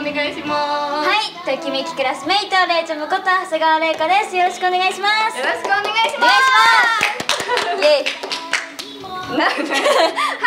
お願いします。はいときめきクラスメイトれいちゃんこと長谷川玲香です。よろしくお願いします。よろしくお願いしお願ますいします。イエイ。な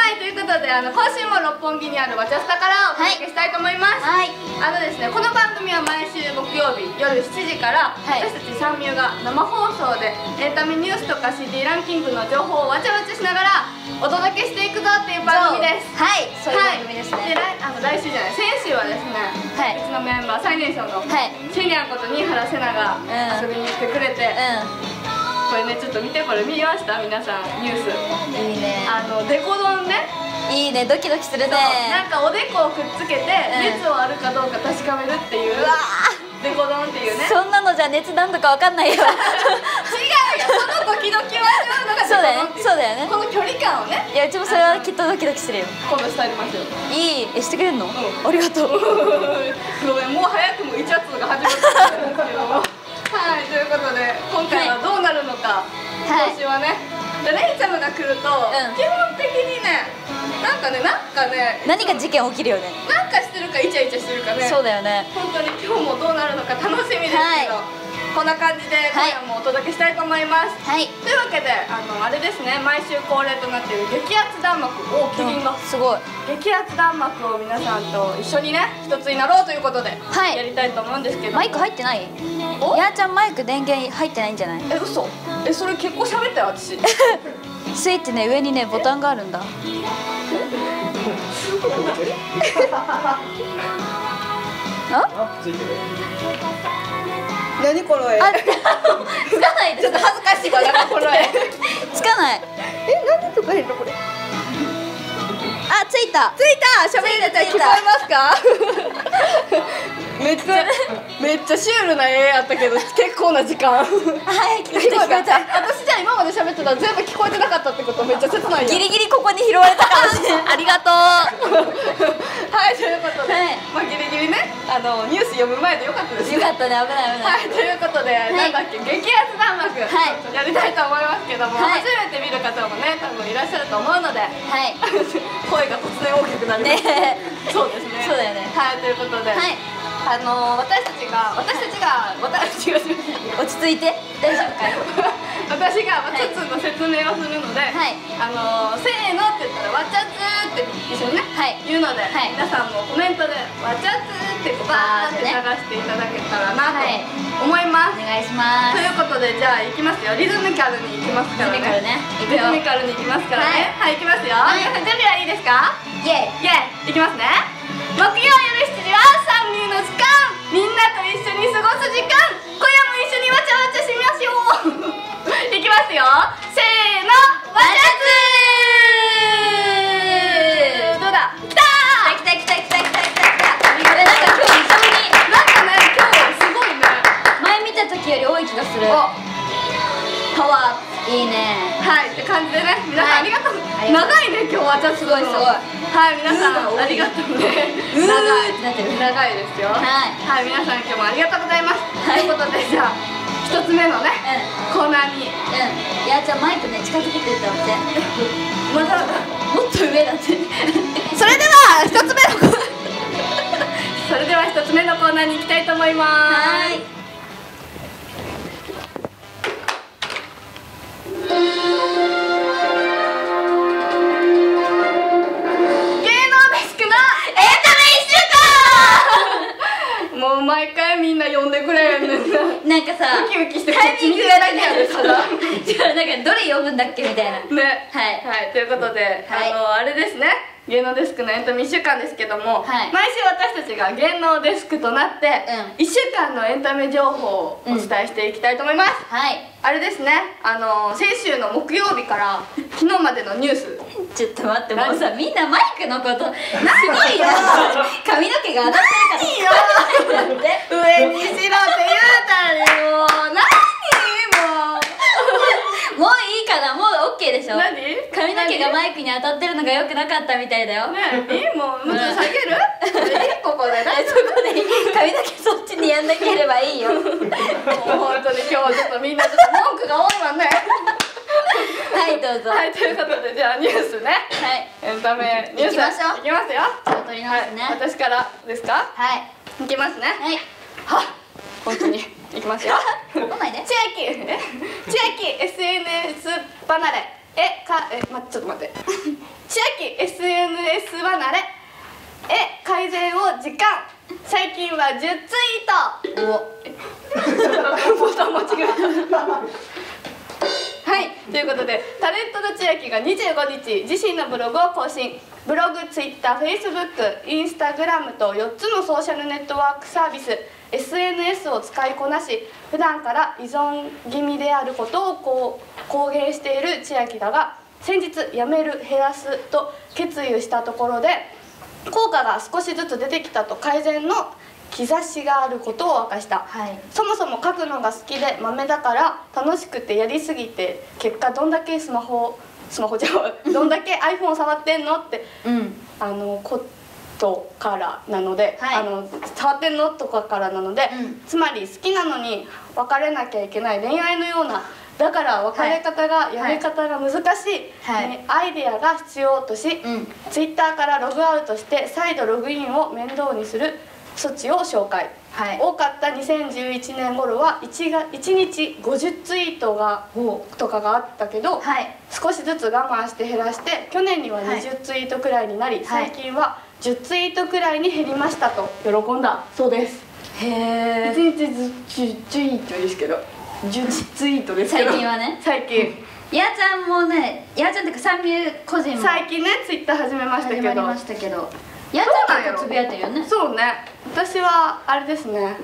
はいということであの今週も六本木にあるわちゃスタからお届けしたいと思います、はい。あのですねこの番組は毎週木曜日夜7時から、はい。私たちサンミュが生放送でエンタメニュースとか CD ランキングの情報をわちゃわちゃしながらお届けしていくぞっていう番組です。はい。そういう番組ですはい、ね。で来あの来週じゃない先週はですね、はい。うちのメンバー最年少の、はい。シェニャンこと新原セナが遊びに来てくれて、これねちょっと見てこれ見ました？皆さんニュース。うんいいね。あのデコ丼ね。いいね。ドキドキするね。なんかおでこをくっつけて熱をあるかどうか確かめるっていう。うわデコ丼っていうね。違うよそんなのじゃ熱何度かわかんないよ。そのドキドキを味わうのがそうだよね。そうだよね。この距離感をね。いやうちもそれはきっとドキドキするよ。今度してありますよいい。えしてくれんの、ん。ありがとう。ごめん。もう早くもイチャツが始まってるんですけど。もはいということで今回はどうなるのか、はい。今週はねでレイちゃんが来ると、ん。基本的にねなんかねなんかね何か事件起きるよね。なんかしてるかイチャイチャしてるかね。そうだよね。本当に今日もどうなるのか楽しみですけど、はいこんな感じで今夜もお届けしたいと思います、はい。というわけであのあれですね毎週恒例となっている激アツ弾幕おキリンがすごい。激アツ弾幕を皆さんと一緒にね一つになろうということで、はい。やりたいと思うんですけど。マイク入ってない？お？やーちゃんマイク電源入ってないんじゃない？え嘘？えそれ結構喋ったよ私。スイッチね上にねボタンがあるんだ。あ？何これあつかないです。恥ずかしいわ。なんかこれつかない。えなんでとかへんの？これ。あついた。ついた。喋れた。聞こえますか？めっちゃめっちゃシュールな絵やったけど結構な時間。はい聞こえた聞こえた私じゃあ今まで喋ってたら全部聞こえてなかったってことめっちゃ切ないギリギリここに拾われたかもしれないありがとう。はいということで、はい。まあギリギリねあのニュース読む前でよかったですね。よかったね危ない危ないはいということで、なんだっけ激アツ弾幕、はい。やりたいと思いますけども、はい。初めて見る方もね多分いらっしゃると思うのではい。声が突然大きくなります、ね。そうですね。そうだよね。はいということで、はいあの私たちが私たちが私が落ち着いて。大丈夫かい？私がわはい。ちゃつの説明をするので、はい。あのせーのって言ったらわちゃつって一緒にね、はい。言うので、はい。皆さんもコメントでわちゃつってバーって流していただけたらなとはい。思います、お願いします。ということでじゃあ行きますよ。リズミカルに行きますからね。リズミカルね。リズミカルに行きますからね。はい、行きますよ、はい。皆さん準備はいいですか？イエイ。イエイ。行きますね木曜夜7時はサンミュの時間。みんなと一緒に過ごす時間。今夜も一緒にわちゃわちゃしましょう。いきますよ。せーの。わちゃつどうだ？きたー来た。来た来た来た来た来た。えなんか今日一緒になんかね今日すごいね。前見た時より多い気がする。お。パワー。いいね。はい。って感じでね。皆さんあはい。りがとう、ありがとう長いね今日は。ちょっとすごいすごい。はい皆さんありがとうね。長い。長いですよ。はい。はい皆さん今日もありがとうございます、はい。ということでじゃあ一つ目のねうコーナーに。んうん。やーちゃんマイクね近づけてって思って。またもっと上だって。それでは一つ目のコーナー。それでは一つ目のコーナーに行きたいと思います。はいな呼んでくれんねんな。なんかさウキウキしてこタイミングがるだけやでただ違うなんかどれ読むんだっけみたいな。ね。はい。はい、ということで、はい。あのあれですね。芸能デスクのエンタメ1週間ですけども、はい。毎週私たちが芸能デスクとなって、うん。1週間のエンタメ情報をお伝えしていきたいと思います、はいあれですね。あの先週の木曜日から昨日までのニュース。ちょっと待ってもうさ何みんなマイクのこと。すごいよ？髪の毛が上がってるから。何よ？って上にしろって言うたりもう何もうもういいかなもう OK でしょ。何？髪の毛がマイクに当たってるのが良くなかったみたいだよ。ねえいいもんもうちょっと下げる？いいここでねえそこで髪の毛そっちにやんなければいいよ。もう本当に今日はちょっとみんなちょっと文句が多いわね。はいどうぞ。はいということでじゃあニュースね。はい。エンタメニュース行きましょう。いきますよ。気を取り直すね。はい、私からですか？はい。いきますね。はい。はっ！本当にいきますよ。来ないで？千秋。え千秋 SNS 離れ。えかえまちょっと待って。千秋 SNS 離れ。え改善を時間。最近は10ツイート。お。ボタン間違えた。はい。ということでタレントの千秋が25日自身のブログを更新。ブログ、ツイッター、フェイスブック、インスタグラムと4つのソーシャルネットワークサービス SNS を使いこなし普段から依存気味であることをこう公言している千秋だが先日やめる減らすと決意したところで効果が少しずつ出てきたと改善の兆しがあることを明かした、はい。そもそも書くのが好きで豆だから楽しくてやりすぎて結果どんだけスマホスマホじゃうどんだけ iPhone 触ってんのってうん。あのことからなので、はい。あの触ってんのとかからなので、うん。つまり好きなのに別れなきゃいけない恋愛のようなだから別れ方が、やり方が難しい、はい。ねアイデアが必要とし、うん。ツイッターからログアウトして再度ログインを面倒にする措置を紹介、はい。多かった2011年頃は 1, が1日50ツイートがとかがあったけど、はい。少しずつ我慢して減らして去年にははい。20ツイートくらいになり、はい。最近は10ツイートくらいに減りましたと。喜んだそうです。へえ1日ず10ツイートですけど。10ツイートですけど。最近はね。最近。やーちゃんもねやーちゃんっていうか三流個人も。最近ねツイッター始めましたけど。始まりましたけど。やーちゃん結構つぶやいてるよね。そうね。私はあれですね。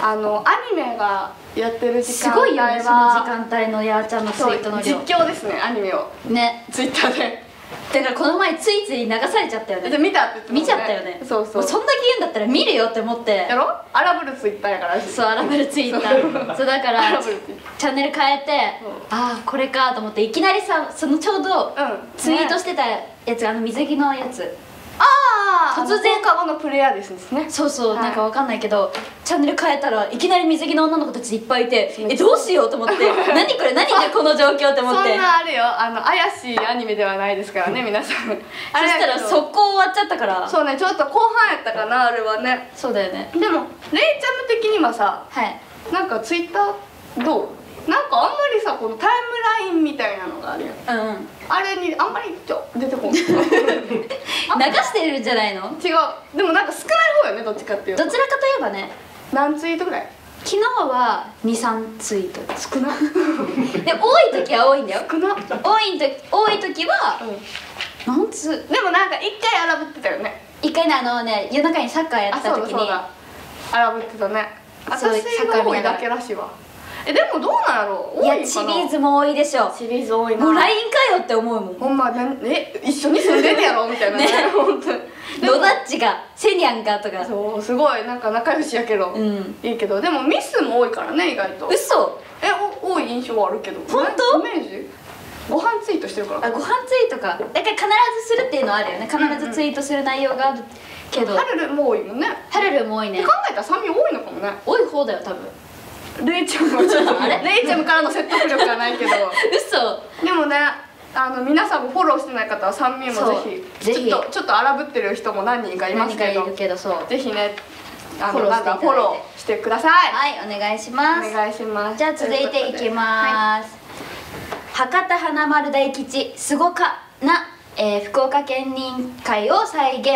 あのアニメがやってる時す間帯は。ごいよねその時間帯のやーちゃんのツイートの量。実況ですねアニメを。ね。ツイッターでだからこの前ついつい流されちゃったよね。で見たって言ってもん見ちゃったよね。そうそう。もそんだけ言うんだったら見るよって思って。やろ？荒ぶるツイッターやから。そうアラベルツイッターそうだか荒らチャンネル変えてああこれかと思っていきなりさそのちょうどツイートねしてたやつあの水着のやつ突然放課後のプレイヤーですね。そうそう、はい。なんかわかんないけどチャンネル変えたらいきなり水着の女の子たちいっぱいいてえどうしようと思って 何これ何でこの状況って思って。そんなあれよあの怪しいアニメではないですからね皆さん。そしたらそ速攻終わっちゃったから。そうねちょっと後半やったかなあれはね。そうだよね。でもレイちゃん的にはさはい。なんかツイッターどう？なんかあんまりさこのタイムラインみたいなのがあるやん。うんうん。あれにあんまりちょ出てこん。違 う流してるんじゃないの？でもなんか少ない方よねどっちかっていうと。どちらかといえばね。何ツイートぐらい？昨日は23ツイート。少な。で多い時は多いんだよ。少な。多い時多い時はうなんつ？んでもなんか一回荒ぶってたよね。一回ねあのね夜中にサッカーやってた時に。荒ぶってたね。そう私が多いだけらしいわえでもどうなんやろ多いやシリーズも多いでしょ。シリーズ多いな。もう LINE かよって思うもん。ほんまなんえ一緒に住んでんねやろみたいな。ね。ね 本当ドダッチがセニャンがとか。そうすごいなんか仲良しやけど、うん。いいけどでもミスも多いからね意外と。嘘？えお多い印象はあるけど。本当？イメージ？ご飯ツイートしてるから。あご飯ツイートか。だから必ずするっていうのはあるよね。必ずツイートする内容があるけど。ハルルも多いもんね。ハルルも多いね。考えたら酸味多いのかもね。多い方だよ多分レイちゃんもちょっとレイちゃんからの説得力がないけど。嘘。でもねあの皆さんもフォローしてない方は酸味もぜひちょっとちょっと荒ぶってる人も何人かいますけど。るけどそう。ぜひねあフォローのなんかフォローしてください。はいお願いします。お願いします。じゃあ続いていきます、博多華丸大吉すごかな、えー福岡県人会を再現。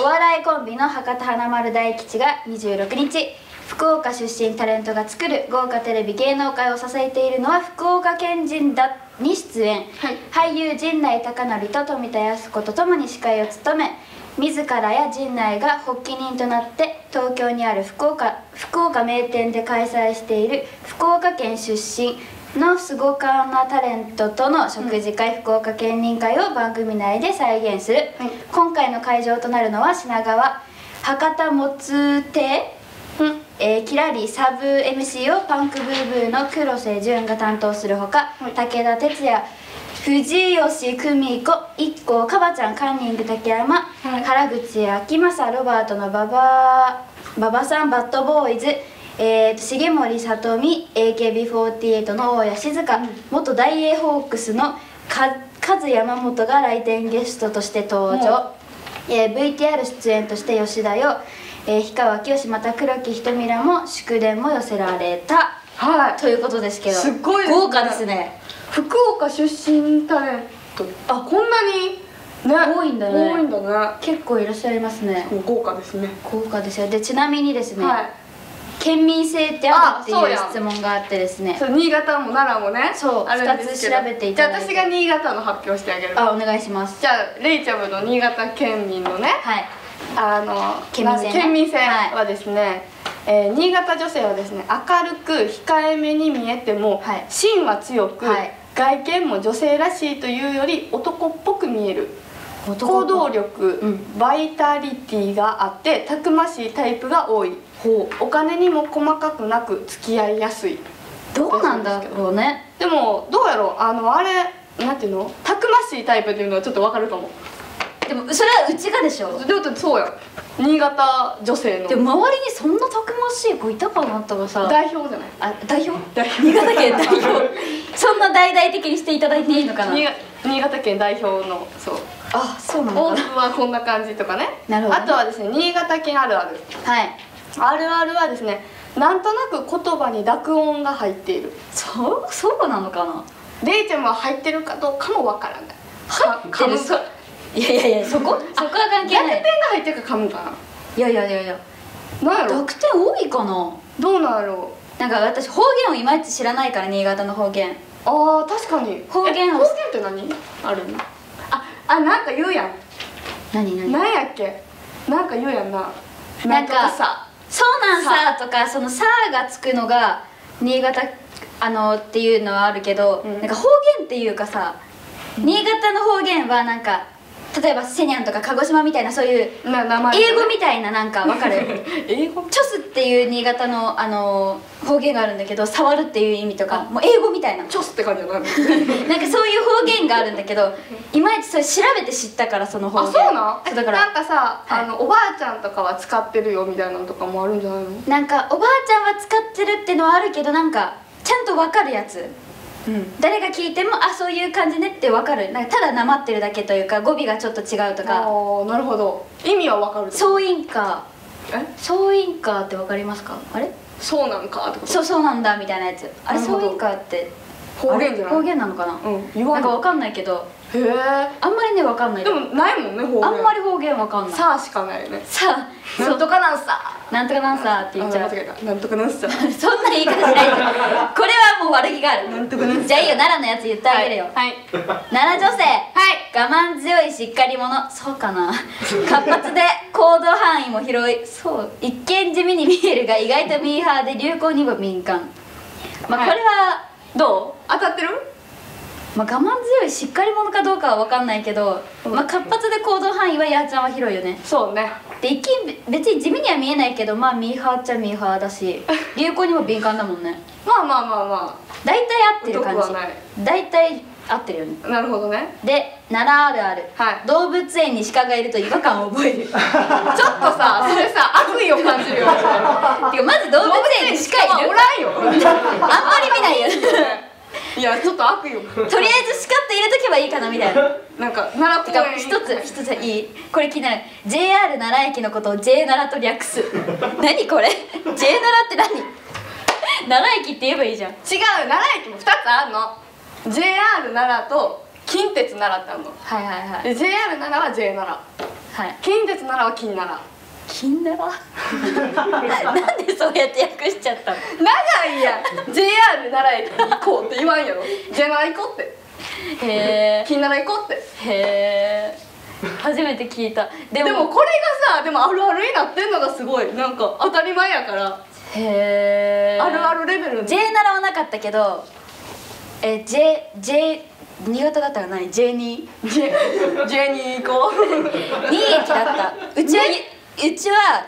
お笑いコンビの博多華丸大吉が26日福岡出身タレントが作る豪華テレビ芸能界を支えているのは福岡県人だに出演、俳優陣内孝則と富田靖子とともに司会を務め自らや陣内が発起人となって東京にある福岡福岡名店で開催している福岡県出身のすごかなタレントとの食事会、福岡県人会を番組内で再現する、はい。今回の会場となるのは品川博多もつ亭うんえー、キラリサブ MC をパンクブーブーの黒瀬潤が担当するほか、はい。武田鉄矢藤吉久美子一行かばちゃんカンニング竹山、はい。原口秋政ロバートの馬場馬場さんバッドボーイズえー、と重森さとみ AKB48 の大谷静香、元大英ホークスのかカズ山本が来店ゲストとして登場、えー VTR 出演として吉田よ、えー氷川きよしまた黒木ひとみらも祝電も寄せられた。はい。ということですけどすごい。豪華ですね。福岡出身タレント。あこんなにね。多いんだね。多いんだね。結構いらっしゃいますね。豪華ですね。豪華ですよ。でちなみにですね、はい。県民性ってあるっていう質問があってですね。そう新潟も奈良もねそうあるんですけど。二つ調べていただいて。じゃあ私が新潟の発表してあげる。あお願いします。じゃあレイチャブの新潟県民のね。はいあの県民性ね。県民性はい。はですね、えー新潟女性はですね明るく控えめに見えても、はい。芯は強く、はい。外見も女性らしいというより男っぽく見える。行動力、うん。バイタリティがあってたくましいタイプが多い。お金にも細かくなく付き合いやすい。どうなんだろうね。でもどうやろう。あのあれなんていうの？たくましいタイプっていうのはちょっとわかるかもでもそれはうちがでしょ。でもそうや新潟女性の。でも周りにそんなたくましい子いたかなとかさ。代表じゃない？あ代表？新潟県代表。そんな大々的にしていただいていいのかな？新潟県代表のそう。あそうなの大か津はこんな感じとかね。なるほどね。あとはですね新潟県あるある。なはい。あるあるはですねなんとなく言葉に濁音が入っている。そう？そうなのかな？レイちゃんは入ってるかどうかもわからない。入ってる。そいやいやいやそこ？そこは関係濁点がない入ってるか噛むかいやいやいやいや。ななんやろ濁点多いかな？どうなんやろなんか私方言をいまいち知らないから新潟の方言。あー確かに。方言方言って何？あるの？ああなんか言うやん。何何？なんやっけ？なんか言うやんな。なんかとさ。そうなんさとかそのさがつくのが新潟あのっていうのはあるけど、うん。なんか方言っていうかさ、新潟の方言はなんか例えばセニャンとか鹿児島みたいなそういう英語みたいななんかわかる？英語？チョスっていう新潟のあの方言があるんだけど触るっていう意味とかもう英語みたいな。チョスって感じじゃな。い なんかそういう方言があるんだけど いまいちそれ調べて知ったからその方あ言そうなだからなんかさ、はい。あのおばあちゃんとかは使ってるよみたいなのとかもあるんじゃないの？なんかおばあちゃんは使ってるってのはあるけどなんかちゃんとわかるやつ。うん誰が聞いてもあそういう感じねってわかる。なんかただなまってるだけというか語尾がちょっと違うとあか。あなるほど。意味はわかる総員歌え？総員歌ってわかりますか？あれ？そうなんかと？そうそうなんだみたいなやつ。あれ総員歌って。方言じゃない？方言なのかな、うん。なんかわかんないけどへえあんまりねわかんない。でもないもんね方言。あんまり方言わかんない。さあしかないよね。さあなんとかなんさ。なんとかなんさって言っちゃう。あ間違えた。なんとかなんさ。そんな言い方しないで。これはもう悪気がある。なんとかなんさ。じゃあいいよ奈良のやつ言ってあげるよ、はい。奈良女性。はい。我慢強いしっかり者。そうかな。活発で行動範囲も広い。そう。一見地味に見えるが意外とミーハーで流行にも敏感。まあはい。これは、どう？当たってる？まあ、我慢強いしっかり者かどうかは分かんないけど、うんまあ、活発で行動範囲はやーちゃんは広いよね。そうね。で一見べ別に地味には見えないけどまあミーハーっちゃミーハーだし 流行にも敏感だもんね。まあまあまあま大体合ってる感じ。大体合ってるよね。あなるほどね。で奈良あるある、はい。動物園に鹿がいると違和感を覚える。ちょっとさそれさ悪意を感じるよ てかまず動物園に鹿いる？おらんよ。あんまり見ないよねいやちょっと悪意を。とりあえず鹿って入れとけばいいかなみたいな。なんか奈良公園一つ一ついい。これ気になる。JR 奈良駅のことを J 奈良と略す。何これ？J 奈良って何？奈良駅って言えばいいじゃん。違う奈良駅も2つあるの。JR 奈良と近鉄奈良ってあるの。はいはいはい。で JR 奈良は J 奈良。はい。近鉄奈良は近奈良金だらなんでそうやって訳しちゃったの？長いやん。JR 奈良駅に行こうって言わんやろ。J 奈良行こうって。へ近奈良行こうって。えへえ。初めて聞いた。でもこれがさでもあるあるになってんのがすごい。なんか当たり前やから。へえ。あるあるレベル J 奈良はなかったけどえ J J 新潟だったら何？J2 J, J に行こう。2駅だった。うちは、うちは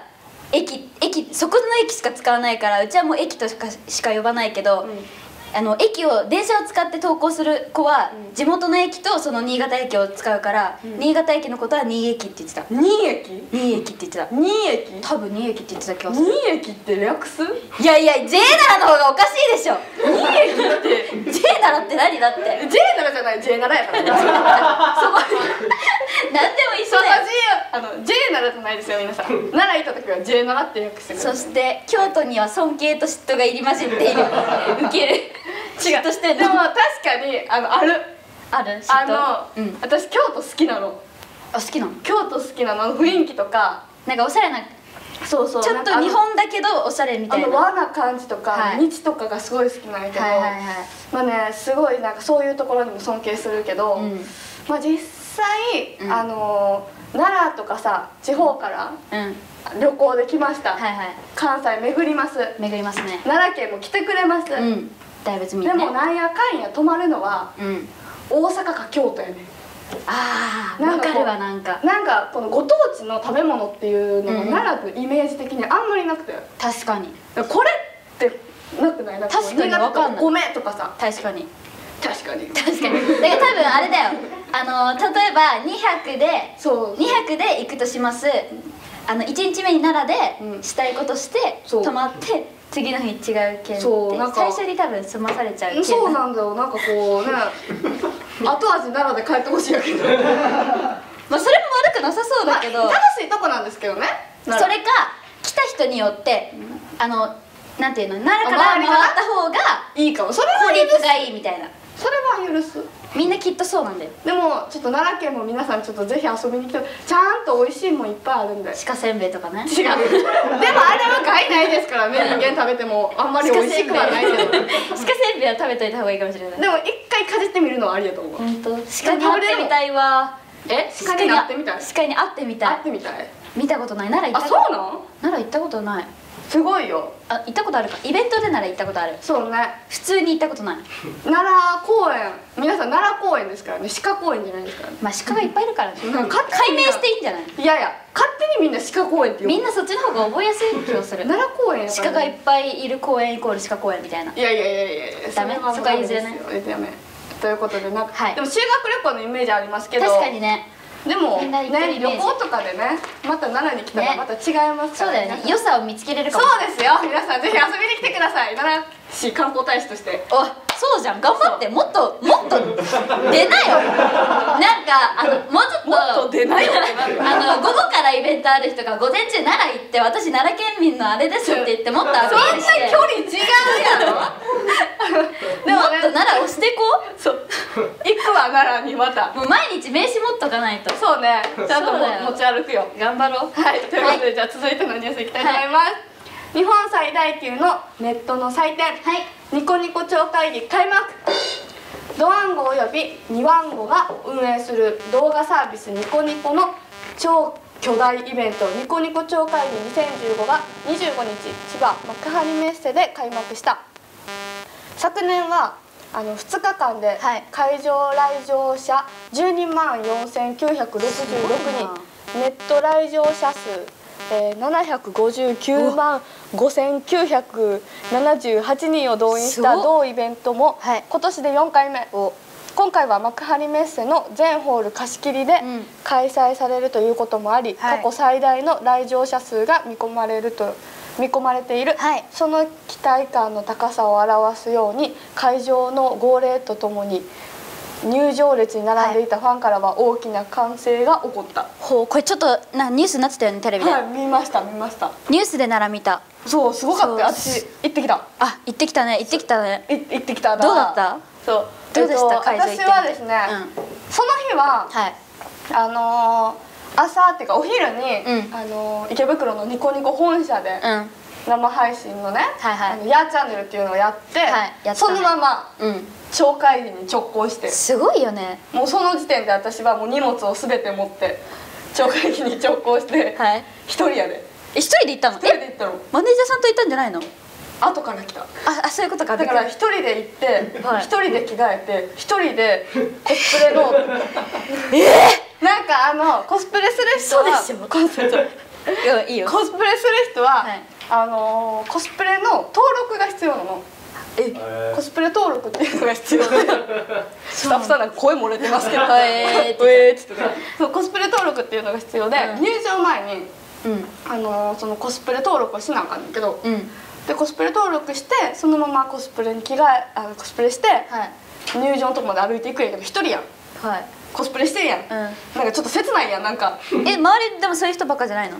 駅駅そこの駅しか使わないからうちはもう駅としかしか呼ばないけど、あの駅を電車を使って登校する子は、うん。地元の駅とその新潟駅を使うから、うん。新潟駅のことは新駅って言ってた。二駅？新駅って言ってた。二駅？多分新駅って言ってた気がする。二駅って略す？いやいや J ならの方がおかしいでしょ。二駅って？J ならって何だって。J ならじゃない。J ならやから。そこ何でも一緒だよ。あの J ならじゃないですよ皆さん奈良行った時は J ならって訳してくそして京都には尊敬と嫉妬が入り混じっているウケる違う嫉妬してんのでも確かにあのあるある嫉あの、うん私京都好きなのあ好きなの京都好きなの雰囲気とかなんかおしゃれなそうそうちょっと日本だけどおしゃれみたいなあの和な感じとか、はい道とかがすごい好きなんやけど、はいはいはいまあねすごいなんかそういうところにも尊敬するけど、うんまあ実際、うん。あの奈良とかさ地方からうん。旅行で来ました、はいはい。関西巡ります。巡りますね。奈良県も来てくれます、うん。大仏見ね。もなんやかんや泊まるのはうん。大阪か京都やねああわなんかるわなんか。なんかこのご当地の食べ物っていうのがうん奈良のイメージ的にあんまりなくて。確かに。これってなくない？なんこう確かに新潟とわかんない。お米とかさ。確かに。確かに。確かに。だから多分あれだよあの例えば2泊でそう。2泊で行くとします。あの1日目に奈良うん。でしたいことして泊まって次の日違う県でそうなんか最初に多分済まされちゃう県そうなんだよ。なんかこうね 後味奈良で帰ってほしいやけどまあそれも悪くなさそうだけど、まあ楽しいとこなんですけどね。それか来た人によってあのなんていうの奈良から回った方がいいかも。それは効率がいいみたいなそれは許す。みんなきっとそうなんだよ。でもちょっと奈良県も皆さんちょっとぜひ遊びに来てちゃんと美味しいもんいっぱいあるんで。鹿せんべいとかね。違う。でもあれは害ないですからね。人間食べてもあんまり美味しくはないけど。でも鹿せんべいは食べといた方がいいかもしれない。一回かじってみるのはありやと思う。本当。鹿に会ってみたいわ。え？鹿になってみたい？鹿に会ってみたい。会ってみたい？見たことない。奈良行あったそうなん？奈良行ったことないすごいよ。あ行ったことあるか。イベントでなら行ったことある。そうね。普通に行ったことない。奈良公園。皆さん奈良公園ですからね。鹿公園じゃないですからね。まあ鹿がいっぱいいるからね。なん。か解明していいんじゃない？いやいや勝手にみんな鹿公園ってみんなそっちの方が覚えやすい気がする。奈良公園鹿がいっぱいいる公園イコール鹿公園みたいな。いやいやいやいやいやダメ？そこは譲れない。ということでなんか、はい。でも修学旅行のイメージありますけど。確かにねでもね旅行とかでねまた奈良に来たらね。また違いますからそうだよね。皆良さを見つけれるさかも。んそうですよ。皆さんぜひ遊びに来てください。奈良市観光大使として。おそうじゃん。頑張ってもっともっと出なよ。なんかあのもうちょっともっと出なよ。あの午後からイベントある人が午前中奈良行って私奈良県民のあれですって言ってもっとアピそんなールして距離違うやろでももっとね奈良押してこそう。行くわ奈良にまた。うもう毎日名刺持っとかないと。そうね。ちゃんと持ち歩くよ。頑張ろう。はい、ということで、じゃあ続いてのニュースいきたいと思います、日本最大級のネットの祭典、はい。ニコニコ超会議開幕。ドワンゴおよびニワンゴが運営する動画サービスニコニコの超巨大イベントニコニコ超会議2015が25日千葉幕張メッセで開幕した。昨年はあの2日間ではい。会場来場者12万4966人。ネット来場者数、えー、759万5978人を動員した同イベントもはい。今年で4回目。お。今回は幕張メッセの全ホール貸し切りでうん。開催されるということもあり、はい。過去最大の来場者数が見込まれると見込まれている、はい。その期待感の高さを表すように会場の号令とともに入場列に並んでいたファンからは大きな歓声が起こった、ほうこれちょっとなニュースになってたよねテレビで、はい見ました見ました。ニュースでなら見た。そうすごかったよ。そう私行ってきた。あ行ってきたね行ってきたね。い行ってきたなどうだった？そう。どうでした？えっと会場行って。みて私はですね、うん。その日ははい。あのー朝っていうかお昼に、うん。あのー池袋のニコニコ本社でうん。生配信のね「はいはい。あのヤーチャンネル」っていうのをやって、はいやってたそねのままうん超会議に直行して。すごいよね。もうその時点で私はもう荷物を全て持って超会議に直行してはい。一人やで。え一人で行ったの？一人でえ行ったの。マネージャーさんと行ったんじゃないの？後から来た。ああそういうことか。だから一人で行ってはい。一人で着替えて一人でコスプレの なんかあのコスプレする人は嘘でしょコスプレいいよ。コスプレする人は、はい。あのーコスプレの登録が必要なのえコスプレ登録っていうのが必要で。スタッフさんなんか声漏れてますけど「へーってえーってねそうコスプレ登録っていうのが必要で、うん。入場前に、うん。あのーそのコスプレ登録をしなあかんねんけど、うん。でコスプレ登録してそのままコスプレに着替えあのコスプレしてはい。入場のとこまで歩いていくんやけど一人やん。はい。コスプレしてるやん、うん。なんかちょっと切ないやんなんか。え周りでもそういう人ばっかじゃないの？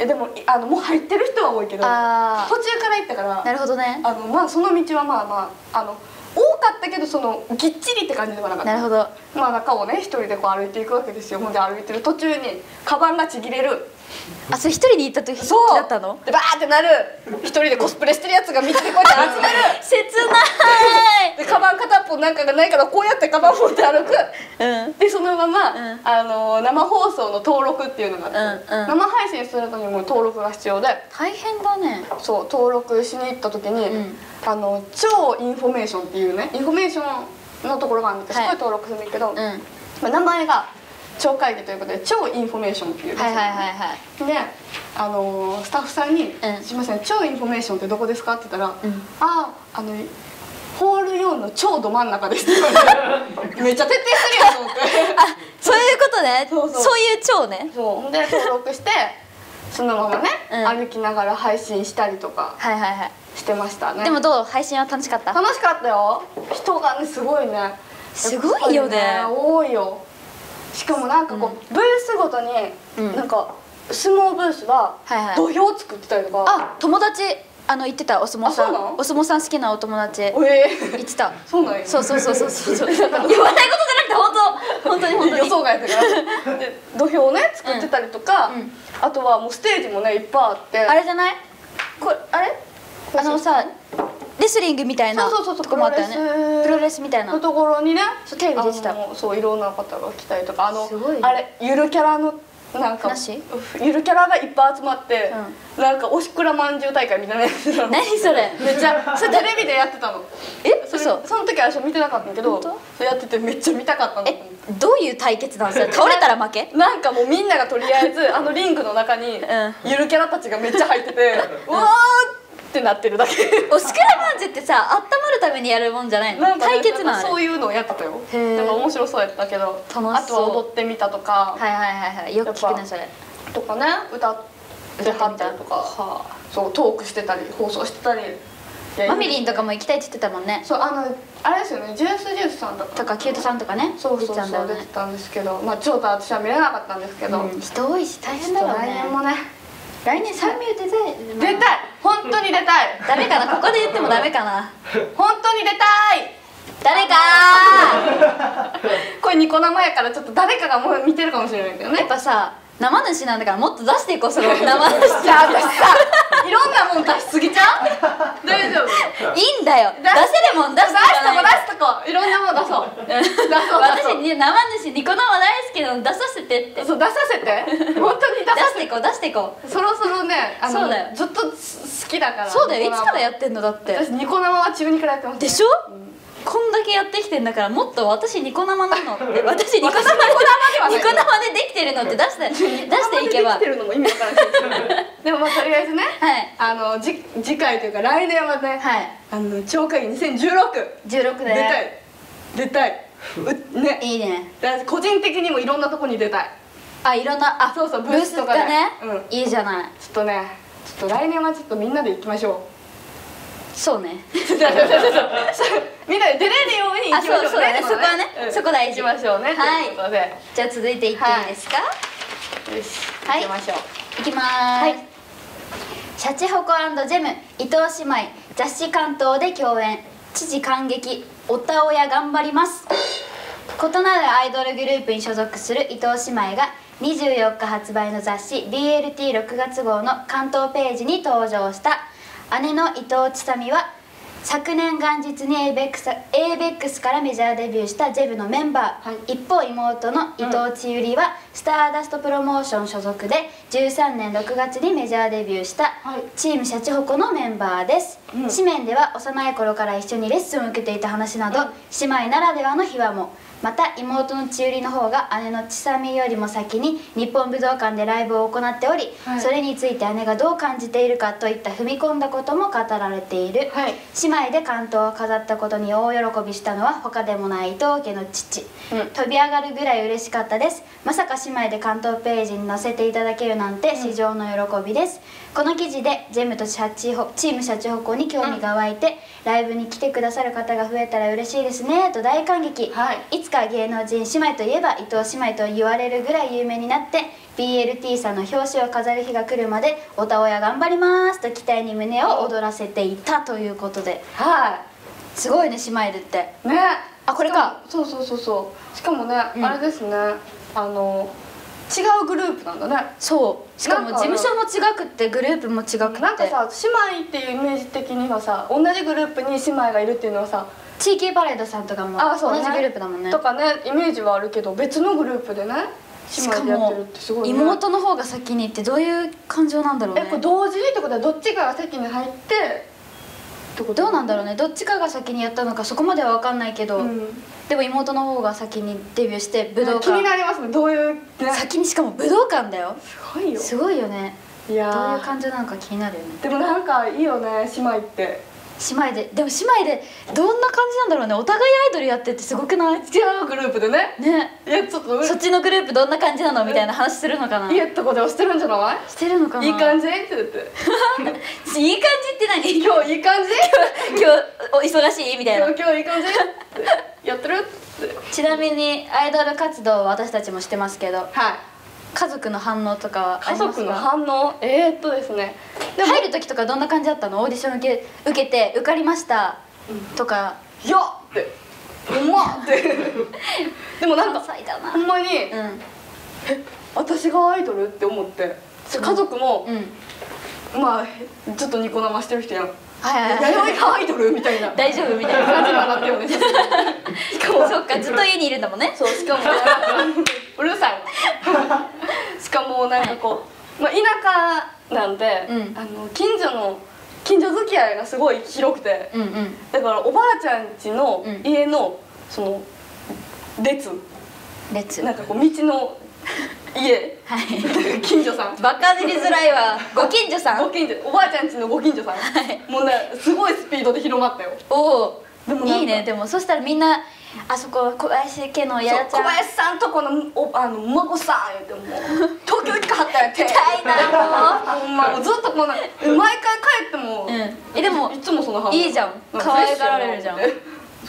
えでもいあのもう入ってる人は多いけどあ途中から行ったからなるほどね。あのまあその道はまあまああの多かったけどそのぎっちりって感じではなかった。なるほど。まあ中をね一人でこう歩いていくわけですよ。ほんで歩いてる途中にカバンがちぎれるあそれ一人で行った時そう。だったの？でバーってなる。一人でコスプレしてるやつが道でこうやって集める。切ない。でカバン片っぽなんかがないからこうやってカバン持って歩く。うん。でそのまま、うん。あの生放送の登録っていうのがあって、うんうん。生配信するのにも登録が必要で。大変だね。そう登録しに行った時に、うん。あの超インフォメーションっていうねインフォメーションのところがあるんだけど、はい。登録するんだけど、まあ、名前が超会議ということで超インフォメーションっていうはいはいはいで、あのースタッフさんに、うんすいません超インフォメーションってどこですか?」って言ったら「うんあああのホール4の超ど真ん中です」って言われて。めっちゃ徹底してるやんと思って。あそういうことね。そうそう。いう蝶ね。そう。で登録してそのままね、うん。歩きながら配信したりとかはいはいはい。してましたね。でもどう？配信は楽しかった？楽しかったよ。人がねすごいね。すごいよね。やっぱり多いよしかもなんかこう、ブースごとに、うん。なんか相撲ブースははいはい。土俵作ってたりとか、あ友達あの言ってたお相撲さん。の？お相撲さん好きなお友達。え言ってた。そうなんや。そうそうそうそうそう。そう言わないことじゃなくて本当本当に本当に。予想外だか。ら で土俵をね作ってたりとか、うん。うん。あとはもうステージもねいっぱいあって。あれじゃない？これあれ？あのさレスリングみたいなとこもあったよね。プロレスみたいな。のところにねそうテレビ出てた。そういろんな方が来たりとかあのあれゆるキャラのなんかゆるキャラがいっぱい集まって、なんかおしくらまんじゅう大会みたいなやつなの。何それ？めっちゃそれテレビでやってたの。え？それ嘘？その時は私見てなかったけどそれやっててめっちゃ見たかったの。えどういう対決なんですか？倒れたら負け？なんかもうみんながとりあえずあのリングの中にうん。ゆるキャラたちがめっちゃ入ってて、うわーってなってるだけ。おしくらまんじゅうってさ温まるためにやるもんじゃないの？なんかね対決なのそういうのをやってたよ。なんか面白そうやったけど楽しそう。あとは踊ってみたとか、はいはいはいはいよく聞くねそれ。とかね歌ってはったりとか。はそうトークしてたり放送してたり。マミリンとかも行きたいって言ってたもんね。そうあのあれですよねジュースジュースさんとかとかキュートさんとかね。そうそうそうよね。出てたんですけど。まあちょっと私は見れなかったんですけど、うん。人多いし大変だろうね。年もね来年三名出たい。出たい。本当に出たい。ダメかな？ここで言ってもダメかな？本当に出たい。誰か？これニコ生やからちょっと誰かがもう見てるかもしれないけどやっねぱさ生主なんだからもっと出していこうその 生主。じゃあ私さ。いろんなもん出しすぎちゃう？大丈夫。いいんだよ。出せるもん出して出しとこ出しとこ。いろんなもん出そう。出そう出そう。私に生主ニコ生大好きなの出させてって。そう出させて。本当に出させて。出していこう出していこそろそろねあのそうだよ。ずっと好きだからうそうだよ。いつからやってんのだって。私ニコ生は中二からやってます、ね、でしょ？こんだけやってきてんだからもっと私ニコ生なの。って私ニコ生で私ニコ生ででできてるのって出して。出していけば。でもまあとりあえずね。はい。あのじ次回というか来年はね、はい。あの超会議2016 16で出たい。出たい。うね。いいね。だ個人的にもいろんなとこに出たい。あいろんなあそうそうブースとかねブースとかね。いいじゃない。ちょっとねちょっと来年はちょっとみんなで行きましょそうね。うみんなで出れるように行きましょうね。あそうそうだね。そこはね。うん。そこ大事。ましょうね。はい。じゃあ続いていっていいですか、よし。はい。行きましょう。いきまーす、はい。シャチホコジェム伊藤姉妹雑誌関東で共演。知事感激おたおや頑張ります。異なるアイドルグループに所属する伊藤姉妹が24日発売の雑誌 BLT6 月号の関東ページに登場した姉の伊藤千沙美は昨年元日に ABEX, からメジャーデビューしたジェブのメンバー、はい。一方妹の伊藤千百合はスターダストプロモーション所属で2013年6月にメジャーデビューしたはい。チームシャチホコのメンバーです、うん。紙面では幼い頃から一緒にレッスンを受けていた話など、姉妹ならではの秘話もまた妹の千織の方が姉の千沙美よりも先に日本武道館でライブを行っており、はい。それについて姉がどう感じているかといった踏み込んだことも語られている、はい。姉妹で関東を飾ったことに大喜びしたのは他でもない伊藤家の父、うん。飛び上がるぐらい嬉しかったです。まさか姉妹で関東ページに載せていただけるなんて至上の喜びです、この記事でジェムとシャチホチームシャチホコに興味が湧いて、ライブに来てくださる方が増えたら嬉しいですねと大感激、はい。つか芸能人姉妹といえば伊藤姉妹と言われるぐらい有名になって BLT さんの表紙を飾る日が来るまでおたおや頑張りますと期待に胸を躍らせていたということで。はすごいね姉妹でって。いね。あこれか。そうそうそうそう。しかもね、うん。あれですね。あの違うグループなんだね。そう。しかも事務所も違くってグループも違くって。なんかさ姉妹っていうイメージ的にはさ同じグループに姉妹がいるっていうのはさ地域パレードさんとかもあそうね。同じグループだもんね。とかねイメージはあるけど別のグループでね姉しか妹でやってるもってすごいね。妹の方が先に行ってどういう感情なんだろうね。えこれ同時にってことはどっちかが席に入ってどうなんだろうね。どっちかが先にやったのかそこまでは分かんないけど、うんでも妹の方が先にデビューして武道気に館なりますねどういうね先にしかも武道館だよ。すごいよ。すごいよね。いやどういうー感じなのか気になるよね。でもなんかいいよね姉妹って姉妹ででも姉妹でどんな感じなんだろうね。お互いアイドルやってってすごくない？違うグループでね。ね。いやちょっとそっちのグループどんな感じなのみたいな話するのかな？い家とかではしてるんじゃない？してるのかな？いいい感じ？って言って。いい感じって何？今今日いい感じ？日お忙しい？みたいな。今日いい感じ？やってる？って。ちなみにアイドル活動は私たちもしてますけど。はい家族の反応とかはあ家りますか？族の反応？えー、っとですね。でも入る時とかどんな感じだったの？オーディション受け受けて受かりました。とか「よっ!」って「うまっ!」って。でもなんかほんまにうん。私がアイドルって思って。家族もうん。まあちょっとニコ生してる人やん弥生がアイドルみたいな。大丈夫みたいな。感じにはなったよねしかもそっか。ずっと家にいるんだもんね。そうしかも。うるさい しかもなんかこう、まあ、田舎なんで、うん。あの近所の近所付き合いがすごい広くて。うんうん。だからおばあちゃん家のうん。家のその列。列。なんかこう道の家はい。近所さん。バカりづらいわ。ご近所さん。ご近所。おばあちゃん家のご近所さん、はい。もうねすごいスピードで広まったよ。おお。いいね。でもそしたらみんなあそこ小林家のややちゃん小林さんとこのおあの孫さん言ってもう 東京行かはったんやって。痛いなほんまもうずっとこんな毎回帰っても、うん。えでもいつもその反応。いいじゃん。可愛がられるじゃん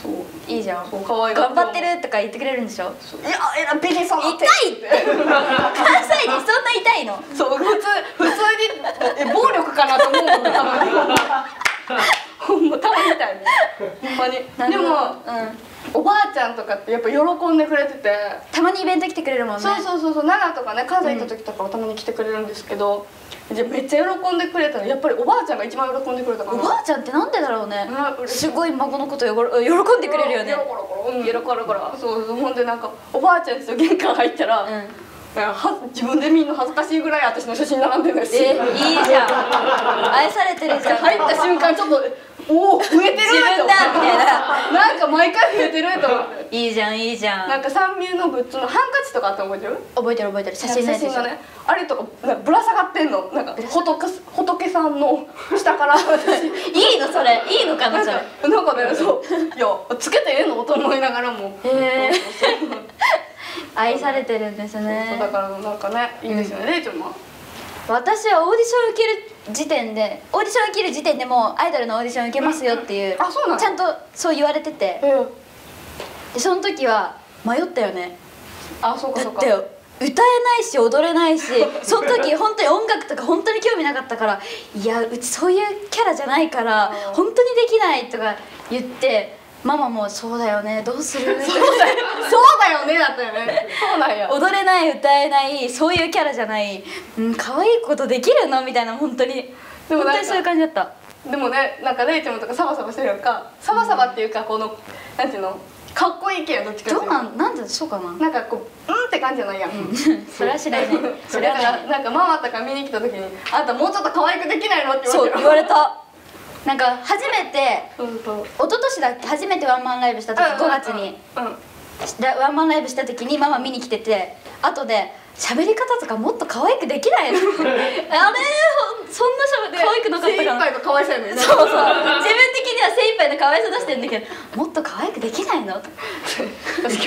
そういいじゃんそう可愛が頑張ってるとか言ってくれるんでしょ？いやえらビリさん痛いって。関西人そんな痛いの。そう普通普通にえ暴力かなと思うもんたまに。ほんまたまにほんまに。でもうん。おばあちゃんとかってやっぱ喜んでくれてて。たまにイベント来てくれるもんね。そうそうそうそう。長とかね関西行った時とかはたまに来てくれるんですけど、じゃあめっちゃ喜んでくれたの。やっぱりおばあちゃんが一番喜んでくれたかな。おばあちゃんってなんでだろうね。あ嬉しいすごい孫のこと喜んでくれるよね。コロコロコロうんコロコロコロそうそうほんでなんかおばあちゃんちと玄関入ったら、うん。は自分で見んの恥ずかしいぐらい私の写真並んでるんですえいいじゃん。愛されてるじゃん。入った瞬間ちょっとおお増えてる自分だみたいな。なんか毎回増えてると思っていいじゃんいいじゃん。なんか三ミュのグッズのハンカチとかあったの覚えてる？覚えてる覚えてる。写真のやつね。あれとかなんかぶら下がってんの。なんか仏仏さんの下から。私 いいのそれ。いいのかなそれ。かなんかねそう。いやつけてええの？と思いながらも。へー。そうそうそう愛されてるんですそうねだからなんかねいいですよね、レイちゃんは。私はオーディション受ける時点でオーディション受ける時点でもうアイドルのオーディション受けますよっていうあそうなの？ちゃんとそう言われてて。ええでその時は迷ったよね。あそうかそうか。だって歌えないし踊れないし その時本当に音楽とか本当に興味なかったからいやうちそういうキャラじゃないからうん本当にできないとか言ってママも「そうだよねどうする? 」そうだよそうだよねだったよね。そうなんや。踊れない歌えないそういうキャラじゃないうん可愛いことできるの？みたいな本当に。でも本当にそういう感じだった。でもねなんかレイちゃんもとかサバサバしてるやんか。サバサバっていうかこのなんていうの？かっこいい系やんどっちかどうなんなんでそうかな。なんかこう「うん」んって感じじゃないやん、それは知らない。そそれはななんかママとか見に来た時に「あんたもうちょっと可愛くできないの?」って言われて言われた。なんか初めて一昨年だっけ？初めてワンマンライブした時5月にうんうん。ラワンマンライブした時にママ見に来てて後で喋り方とかもっと可愛くできないの？あれそんなしゃべ可愛くなかったかな？精一杯の可愛さやね。そうそう。自分的には精一杯の可愛さ出してるんだけどもっと可愛くできないの？確か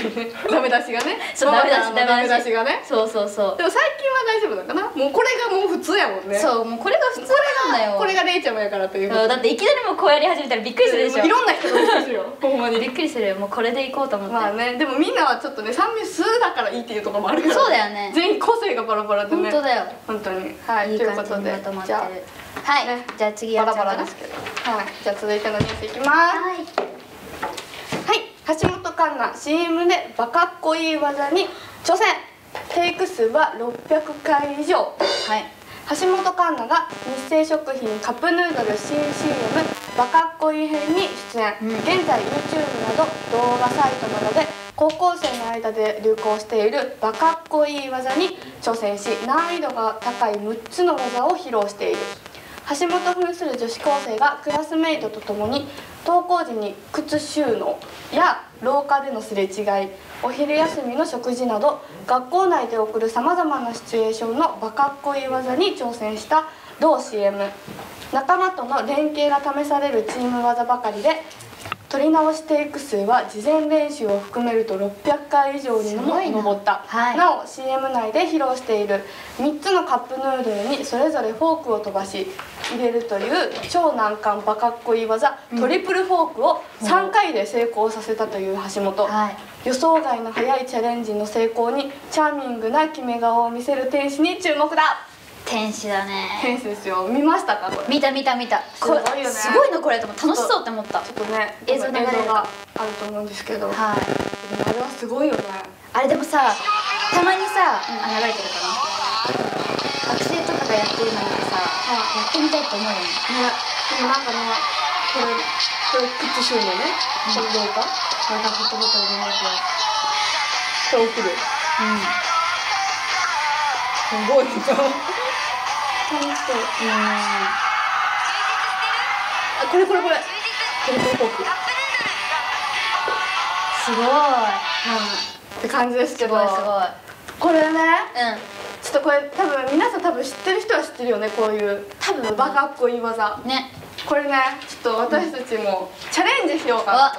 にね。ダメ出しがね。そうママさんのダメダメ出し。出しがね。そうそうそう。でも最近は大丈夫だかな？もうこれがもう普通やもんね。そうもうこれが普通なんだよ。これがレイちゃんもやからというだっていきなりもうこうやり始めたらびっくりするでしょ。いろんな人がびっくりするよ。ほんまにびっくりするよ。もうこれでいこうと思って、まあねでもみんなはちょっとね三味数だからいいっていうところもあるからそうだよね全員個性がバラバラでね。本当だよ。本当に。はい。いいということでまとまって。るじゃはい、ね。じゃあ次あバラやっちゃうかなバラですけどはい。じゃあ続いてのニュースいきます。はい。はい。橋本環奈 CM でバカっこいい技に挑戦。テイク数は600回以上。はい。橋本環奈が日清食品カップヌードル新 CM「バカっこいい編」に出演、うん。現在 YouTube など動画サイトなどで高校生の間で流行しているバカっこいい技に挑戦し難易度が高い6つの技を披露している。橋本扮する女子高生がクラスメイトと共に登校時に靴収納や廊下でのすれ違いお昼休みの食事など学校内で送るさまざまなシチュエーションのバカっこいい技に挑戦した同 CM 仲間との連携が試されるチーム技ばかりで取り直しテイク数は事前練習を含めると600回以上にも上った、はい。なお CM 内で披露している3つのカップヌードルにそれぞれフォークを飛ばし入れるという超難関バカっこいい技、トリプルフォークを3回で成功させたという橋本、はい。予想外の早いチャレンジの成功にチャーミングな決め顔を見せる天使に注目だ天使だね。天使ですよ。見ましたか？これ見た見た見た。これすごいよね。すごいのこれ。とも楽しそうって思った。ちょっとね映像流れる。映像があると思うんですけど、はい。あれはすごいよね。あれでもさたまにさ、あ流れてるかな学生とかがやってるの見てさ、やってみたいって思うよね。ね。でもなんかねこれこれ靴収納ね、これどうかこれがペットボトルのやつこれ送る。すごいな楽しそうあこれこれ。これトリプルフォークすごい。って感じですけどすごい。すごい。これねうんちょっとこれ多分皆さん多分知ってる人は知ってるよねこうい。う多分バカっこい。い。技ねこれねちょっと私たちもチャレンジしようかな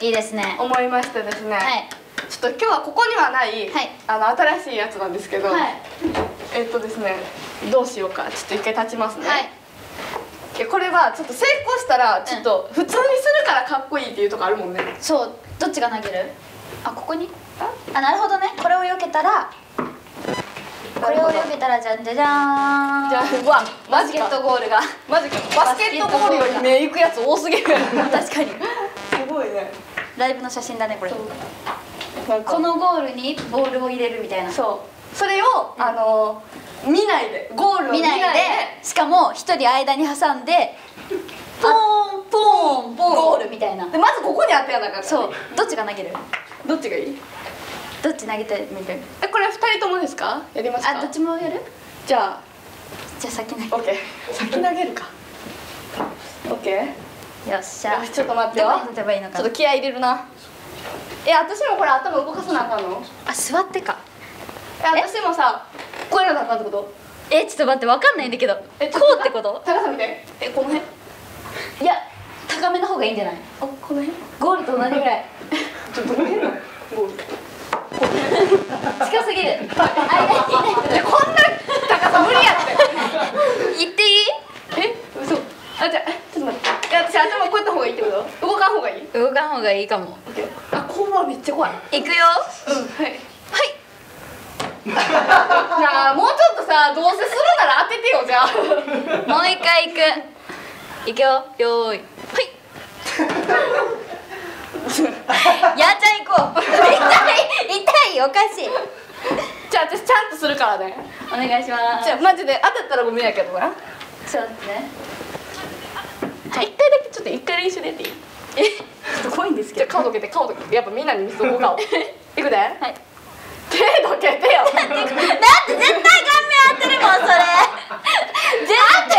い。い。ですね思い。ましてですね、はい。ちょっと今日はここにはない、はい。あの新しい。やつなんですけど、はい。えっとですねどうしようかちょっと一回立ちますね、はい。でこれはちょっと成功したらちょっと普通にするからかっこいいっていうとこあるもんね。そうどっちが投げる？あここに？あなるほどね。これを避けたら。これを避けたらじゃんじゃじゃーん。じゃあうわバスケットゴールが。マジか。バスケットボールより目いくやつ多すぎる確かに。すごいね。ライブの写真だねこれ。このゴールにボールを入れるみたいな。そうそれを、あの見ないでゴールを見ないで。しかも一人間に挟んでポーンポーンポーン。ゴールみたいな。でまずここに当てやなあかんから。そう。どっちが投げる？どっちがいい？どっち投げてみるえこれ二人ともですか？やりますか？あどっちもやる？じゃじゃあ先投あオッケー。先投げるか。オッケー。げよっしゃ。ちょっと待ってよ。ちょっと気合い入れるな。え私もこれ頭動かさなあかんの？あ座ってか。え私もさこうやらなあかんってこと？えちょっと待ってわかんないんだけどえこうってこと？高さ見て。えこの辺？いや高めの方がいいんじゃない？あこの辺？ゴールと同じぐらい。ちょっとどの辺なの？ゴール。近すぎる。えこんな高さ無理やって。言っていい？え？嘘。あじゃちょっと待って。いや私頭こうやった方がいいってこと？動かん方がいい？動かん方がいいかも。あこうはめっちゃ怖い。いくよ。うんはいじゃあもうちょっとさどうせするなら当ててよじゃあ。もう一回いく。いくよ。よーい。はい。やんちゃん行こう。痛い痛いおかしい。じゃあ私ちゃんとするからね。お願いします。じゃあマジで当たったらごめんやけどな。ちょっとねじゃあ一回だけちょっと一回練習でやっていい？え？ちょっと怖いんですじゃあ顔どけて顔どけて。やっぱみんなに見せとこう顔。い。くで。はい手どけてよ。だって絶対顔面合ってるもんそれ。絶対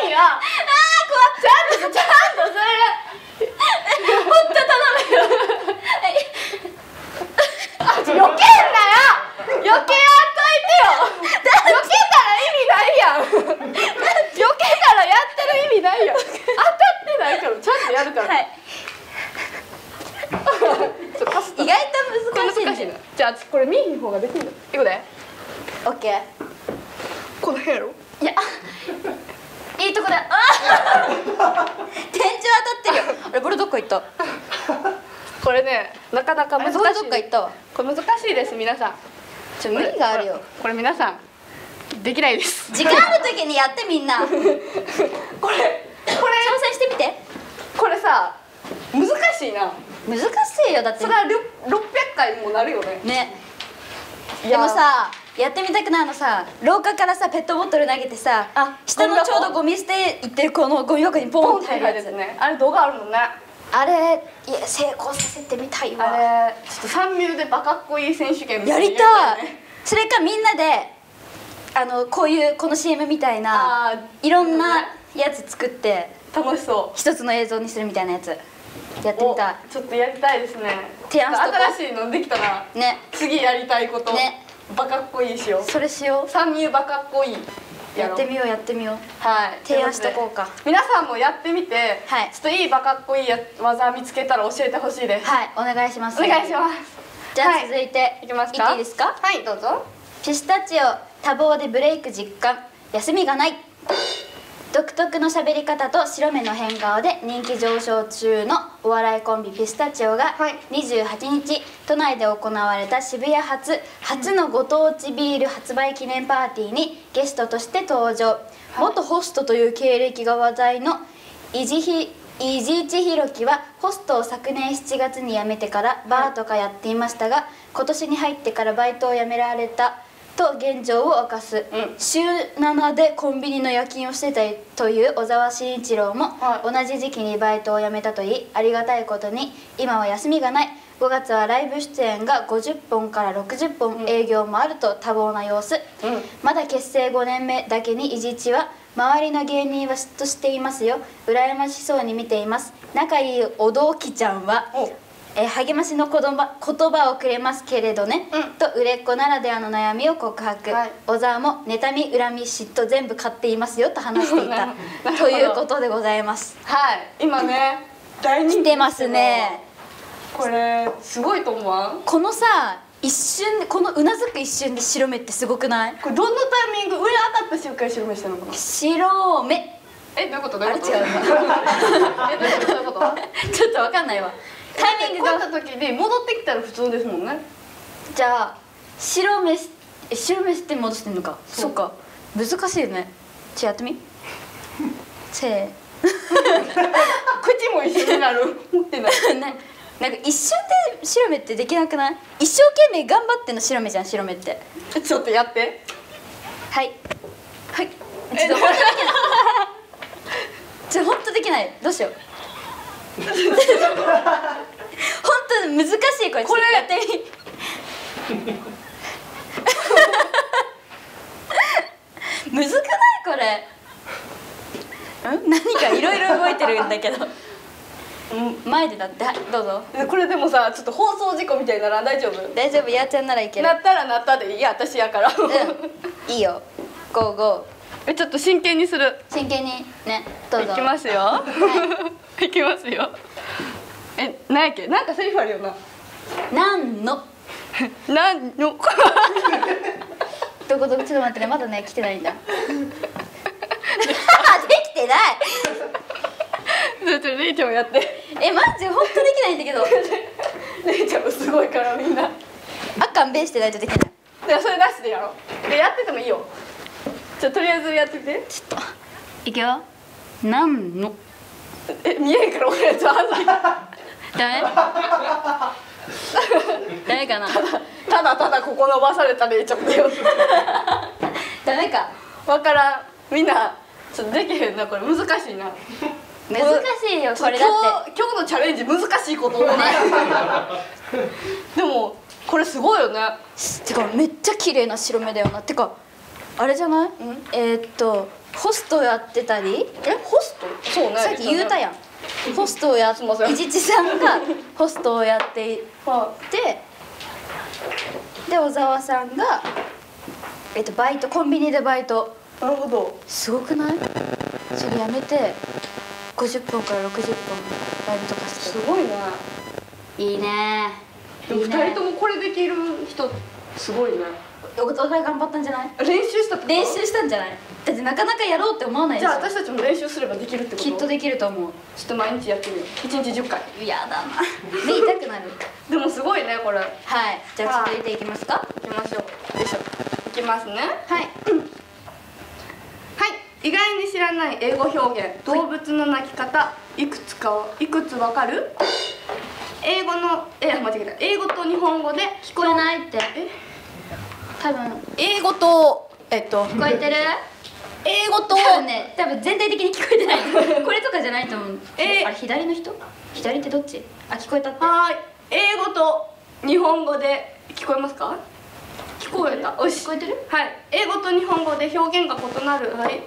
何よあちゃんとちゃんとそれー怖い本当頼むよ。あ余計んなよ。余計やっといてよ。余けたら意味ないやん。余けたらやってる意味ないやん。当たってないからちゃんとやるから、はいちょっとかすった意外と難しいん難しいなじゃあこれ見えへん方ができるの？いくでオッケー。この辺やろ？いや。いいとこだ。あ天井当たってるよ。あれこれどっか行った？これねなかなか難しい。どっか行った？わこれ難しいです皆さん。ちょ無理があるよ。これ皆さんできないです。時間ある時にやってみんな。挑 これこれ戦してみて。これさ難しいな。難しいよだって。それはりょ600回もなるよね。ね。でもさやってみたくないのさ廊下からさペットボトル投げてさあ下のちょうどゴミ捨て行ってるこのゴミ箱にポンってて入るやつね。あれ動画あるもんね。あれいや成功させてみたいわ。あれちょっと三ミルでバカっこいい選手権みやりたい。それかみんなであのこういうこの CM みたいないろんなやつ作って楽しそう。一つの映像にするみたいなやつやってみたおちょっとやりたいですね。提案新しいのできたらいね。次やりたいこと、ね。バカっこいいしよう。それしよ三ミルバカっこいい。やってみようやってみよう。はい。提案しとこうか皆さんもやってみて、はい。ちょっといいバカっこいいや技見つけたら教えてほしいです、はいお願いします。お願いします。じゃあはい。続いて、いきますか？いいですか？はいどうぞ。ピスタチオ多忙でブレイク実感。休みがない独特の喋り方と白目の変顔で人気上昇中のお笑いコンビピスタチオがはい。28日都内で行われた渋谷初初のご当地ビール発売記念パーティーにゲストとして登場、元ホストという経歴が話題の伊地ひ伊地知弘樹はホストを昨年7月に辞めてからバーとかやっていましたが今年に入ってからバイトを辞められたと現状を明かす、うん。週7でコンビニの夜勤をしてたという小沢慎一郎も、はい。同じ時期にバイトを辞めたといい。ありがたいことに今は休みがない。5月はライブ出演が50本から60本営業もあると多忙な様子、うん。まだ結成5年目だけにいじちは周りの芸人は嫉妬していますよ。羨ましそうに見ています。仲いいお同期ちゃんはおえー励ましの言葉言葉をくれますけれどね、うん。と売れっ子ならではの悩みを告白、はい。小沢も妬み恨み嫉妬全部買っていますよと話していた。ということでございます。はい。今ね大人気来てますね。これすごいと思わん？このさ一瞬でこのうなずく一瞬で白目ってすごくない？これどんなタイミング？上当たった瞬間に白目したのかな？白目。えどういうこと？どういうこと？ちょっとわかんないわタイミングがこうやった時に戻ってきたら普通ですもんね。じゃあ白目しえ白目して戻してんのか。そう。か。難しいよね。ちょやってみ。せー。口も一緒になる。持ってない。ねなんか一瞬で白目ってできなくない？一生懸命頑張ってんの白目じゃん白目って。ちょっとやって。はい。はい。ちょっと本当できない。ちょ本当できない。どうしよう本当難しいこれこれ。やってみむずくないこれ。ん？何かいろいろ動いてるんだけど。うん。前でだってはいどうぞ。これでもさちょっと放送事故みたいなら大丈夫？大丈夫やーちゃんならいける。なったらなったでいや私やから。うん。いいよ。ゴーゴえちょっと真剣にする。ー真剣にねどうぞ。いきますよ、い、きますよ。えなんやっけ？なんかセリフあるよな。なんの？なんの？どこどこ？ちょっと待ってね。まだね来てないんだ。できてない。ちょっとレイちゃんもやって。えマジ本当できないんだけど。レイちゃんもすごいからみんな。あかんべしてないとできない。じゃあそれなしでやろう。でやっててもいいよじゃあとりあえずやってて。いくよ。なんの？え見えんから俺ちょっと恥ずいダメ？ダメかな？ただただここ伸ばされたレイちゃんもよ。ダメか。わからん。みんなちょっとできへんなこれ。難しいな。難しいよこれだって。今日今日のチャレンジ難しいこと多ないでもこれすごいよね。てかめっちゃ綺麗な白目だよな。てかあれじゃない、えーっとホストやってたり？え？ホスト？そうね。さっき言うたやん。ホストをやっすいません。いじちさんがホストをやって いはてで小沢さんが、えっと、バイトコンビニでバイト。いなるほど。すごくない？それやめて50分から60分バイトとかして。すごいね。いいね。でもいいね。2人ともこれできる人すごいねお互い頑張ったんじゃない？練習した練習したんじゃない？だってなかなかやろうって思わないじゃあ私たちも練習すればできるってこと？きっとできると思う。ちょっと毎日やってみよう。1日10回。嫌だな。目痛くなる。でもすごいねこれ。はい。じゃあ続いていきますか？い。きましょう。よいしょ。いきますね。はい。はい。意外に知らない英語表現。動物の鳴き方。いくつかいくつわかる？英語のえ間違えた。英語と日本語で聞聞こえないって。え？多分英語とえっと聞こえてる？英語と多分ね多分全体的に聞こえてない。これとかじゃないと思う。えーあれ左の人？左ってどっち？あ聞こえたって。はーい。英語と日本語で聞こえますか？聞こえた。よし聞こえてる？はい。英語と日本語で表現が異なる。はい。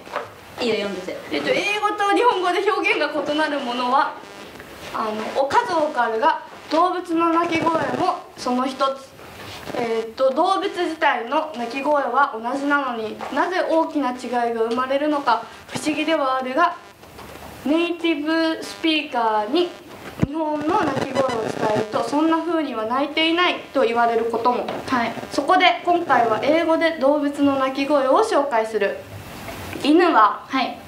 いいよ読んでて。えっと、英語と日本語で表現が異なるものはあのお数多くあるが動物の鳴き声もその一つ、えっと動物自体の鳴き声は同じなのになぜ大きな違いが生まれるのか不思議ではあるがネイティブスピーカーに日本の鳴き声を伝えるとそんな風には鳴いていないと言われることも。はい。そこで今回は英語で動物の鳴き声を紹介する。犬ははい。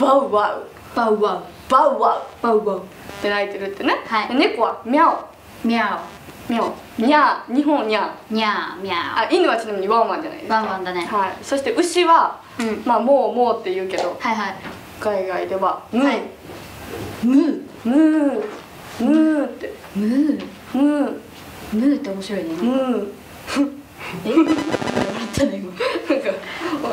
bow wow。bow wow。bow wow。bow wow って鳴いてるってね、はい。で猫は meow。ミャ meow。ニャー日本ニャーオ。ニャーミャあ犬はちなみにワンワンじゃないですか。ワンワンだね。はい。そして牛は、うん。まあもうもうって言うけどーはいはい。海外では moo、はい。ムー。ムー。ムーって。ムー。ムー。ムーって面白いね。ムー。え？笑ったね今なんか、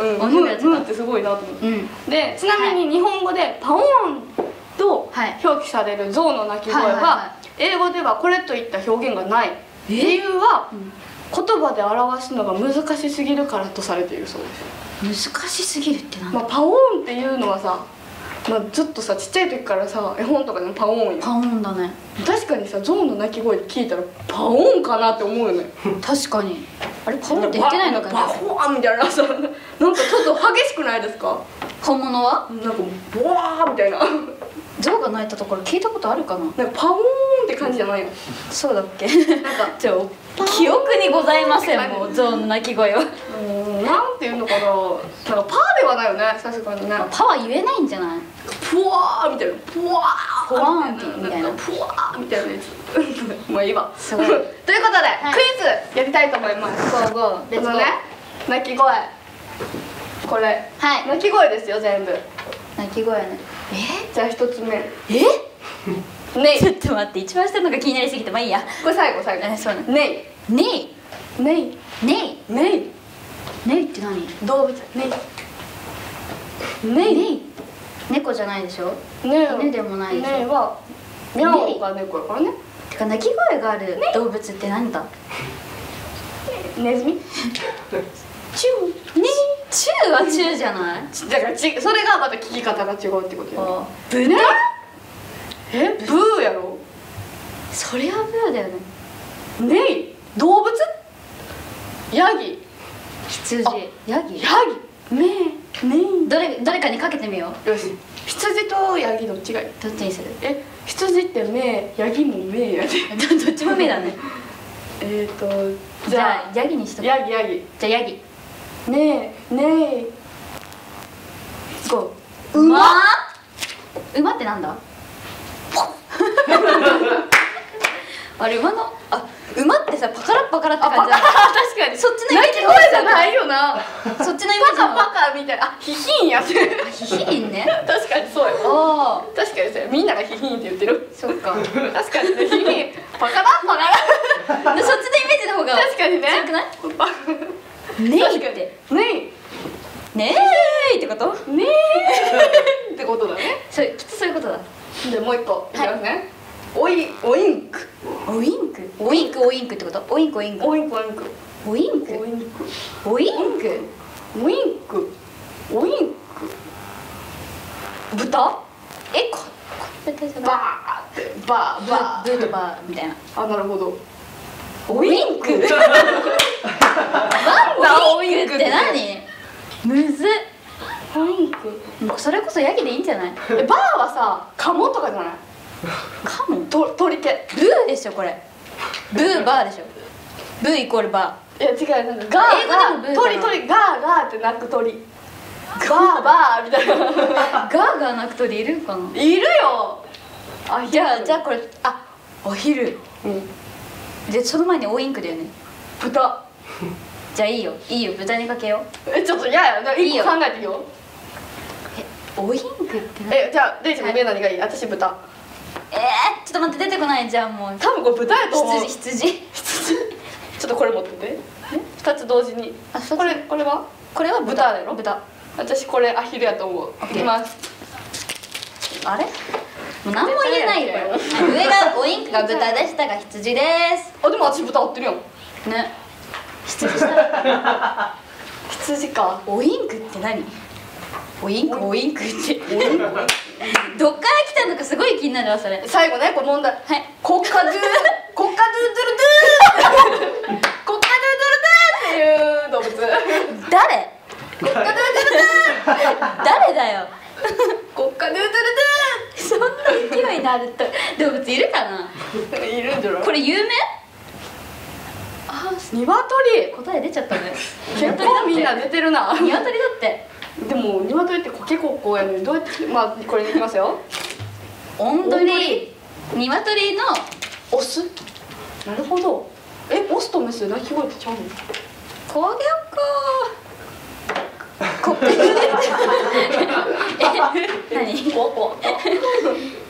うん、面ムームーってすごいなと思って。うん。でちなみに日本語でパオーンとはい。表記される象の鳴き声はいはいはは英語ではこれといった表現がない。理由はうん。言葉で表すのが難しすぎるからとされているそうです、難しすぎるってなんだ？まあ、パオーンっていうのはさ、まあ、ずっとさちっちゃい時からさ絵本とかでもパオーンよ。パオンだね。確かにさ象の鳴き声聞いたらパオーンかなって思うよね。確かに。あれパオンって言ってないのかバなホーンみたいなさなんかちょっと激しくないですか？本物は？なんかボワーみたいな象が鳴いたところ聞いたことあるかな？なんかパオーンって感じじゃないの？そうだっけ？なんか じゃあ記憶にございませんもう象の鳴き声は。うなんていうのかな？なんかパーではないよねさすがにね。パワー言えないんじゃない？プワーみたいな。プワーみたいな。プワーみたいな。やつ。もういいわ。すごい。ということで、い。クイズやりたいと思います。このね鳴き声。これ。はい。鳴き声ですよ全部。鳴き声ねじゃあ一つ目。え？ネイ ちょっと待って一番下のが気になりすぎてまあいいや。これ最後最後えそうねネネイネイイネイネイネイって何？動物。ネイネイネイ猫じゃないでしょ？ネイ犬でもないでしょ？ネイは。ミャオが猫やからね。てか鳴き声がある動物って何だ？ネズミ。チュねチューはチューじゃない？ウだからちそれがまた聞き方が違うってことよ。あブナえ？ブーやろ？そりゃブーだよね。ネイ？動物？ヤギ？羊。あヤギ？ヤギ？メイネイ？どれどれかにかけてみよう。よし羊とヤギどっちがいい？どっちにする？え？羊って目ヤギも目やで。どっちも目だね。えっとじゃあヤギにしとあく。ヤギヤギ。じゃあヤギねえねえ。ゴー馬？馬ってなんだ？あれ馬の？あ馬ってさパカラッパカラってあ感じだね。確かにそっちのイメージ鳴き声じゃないよな。そっちのイメージのパカパカみたいな。あヒヒンやって。ヒヒンね。確かにそうよ。確かにそうやみんながヒヒンって言ってる。そっか。確かにねヒヒンパカラパカラ。でそっちのイメージの方が確かにね。強くない？パねいって。ねねえってこと？えねえ ってことだね。それきっとそういうことだ。でもう一個。い。きますね、おい oink。oink？oink。oink ってこと？ oink oink。oink oink。oink？oink。oink？oink。豚？えここれじゃな。い baa って。 baa baa。ブーと baa みたいな。あなるほど oink なんだオインクって。何？むずっ。オインクそれこそヤギでいいんじゃない？えバーはさカモとかじゃない？カモ？と鳥系ブーでしょこれ。ブーバーでしょ。ブーイコールバいや違うなんかガー英語でもブー鳥鳥。ガーガーって鳴く鳥。バーバーみたいな。ー ガーガー鳴く鳥いるかな？いるよ。あじゃあじゃあこれあお昼。うんでその前にオインクだよね。豚。じゃあいいよ。いいよ。豚にかけよう。えちょっと嫌やないいよ。考えていいよ。えオインクって何？えじゃあレイちゃんの上何がいい。私豚。えー、ちょっと待って出てこない。じゃんもう。多分これ豚やと思う。羊羊。羊。ちょっとこれ持ってて。二つ同時に。あこれこれは？これは豚。だよ豚。私これアヒルやと思う。いきます。あれ？もう何も言えないよ。上がオインクが豚で下が羊です。あでも私豚合ってるやん。ね。羊した羊か。オインクって何？オインクオインク。って。どっから来たのかすごい気になるわそれ。はい最後ねこれ問題。国家ドゥ 国家ドゥドゥルドゥ国家ドゥドゥルドゥっていう動物。国家誰ドゥドゥル誰だよ。ドゥ 国家ドゥドゥルそんな勢いのあると動物いるかな？いるんじゃないこれ有名？あ鶏答え出ちゃったね。結構みんな出てるな。鶏だって。でも鶏ってコケコッコやのにどうやってまあこれでいきますよ。オンドリ鶏のオス？なるほど。えオスとメス鳴き声ってちゃうの？工業ここえ何？お お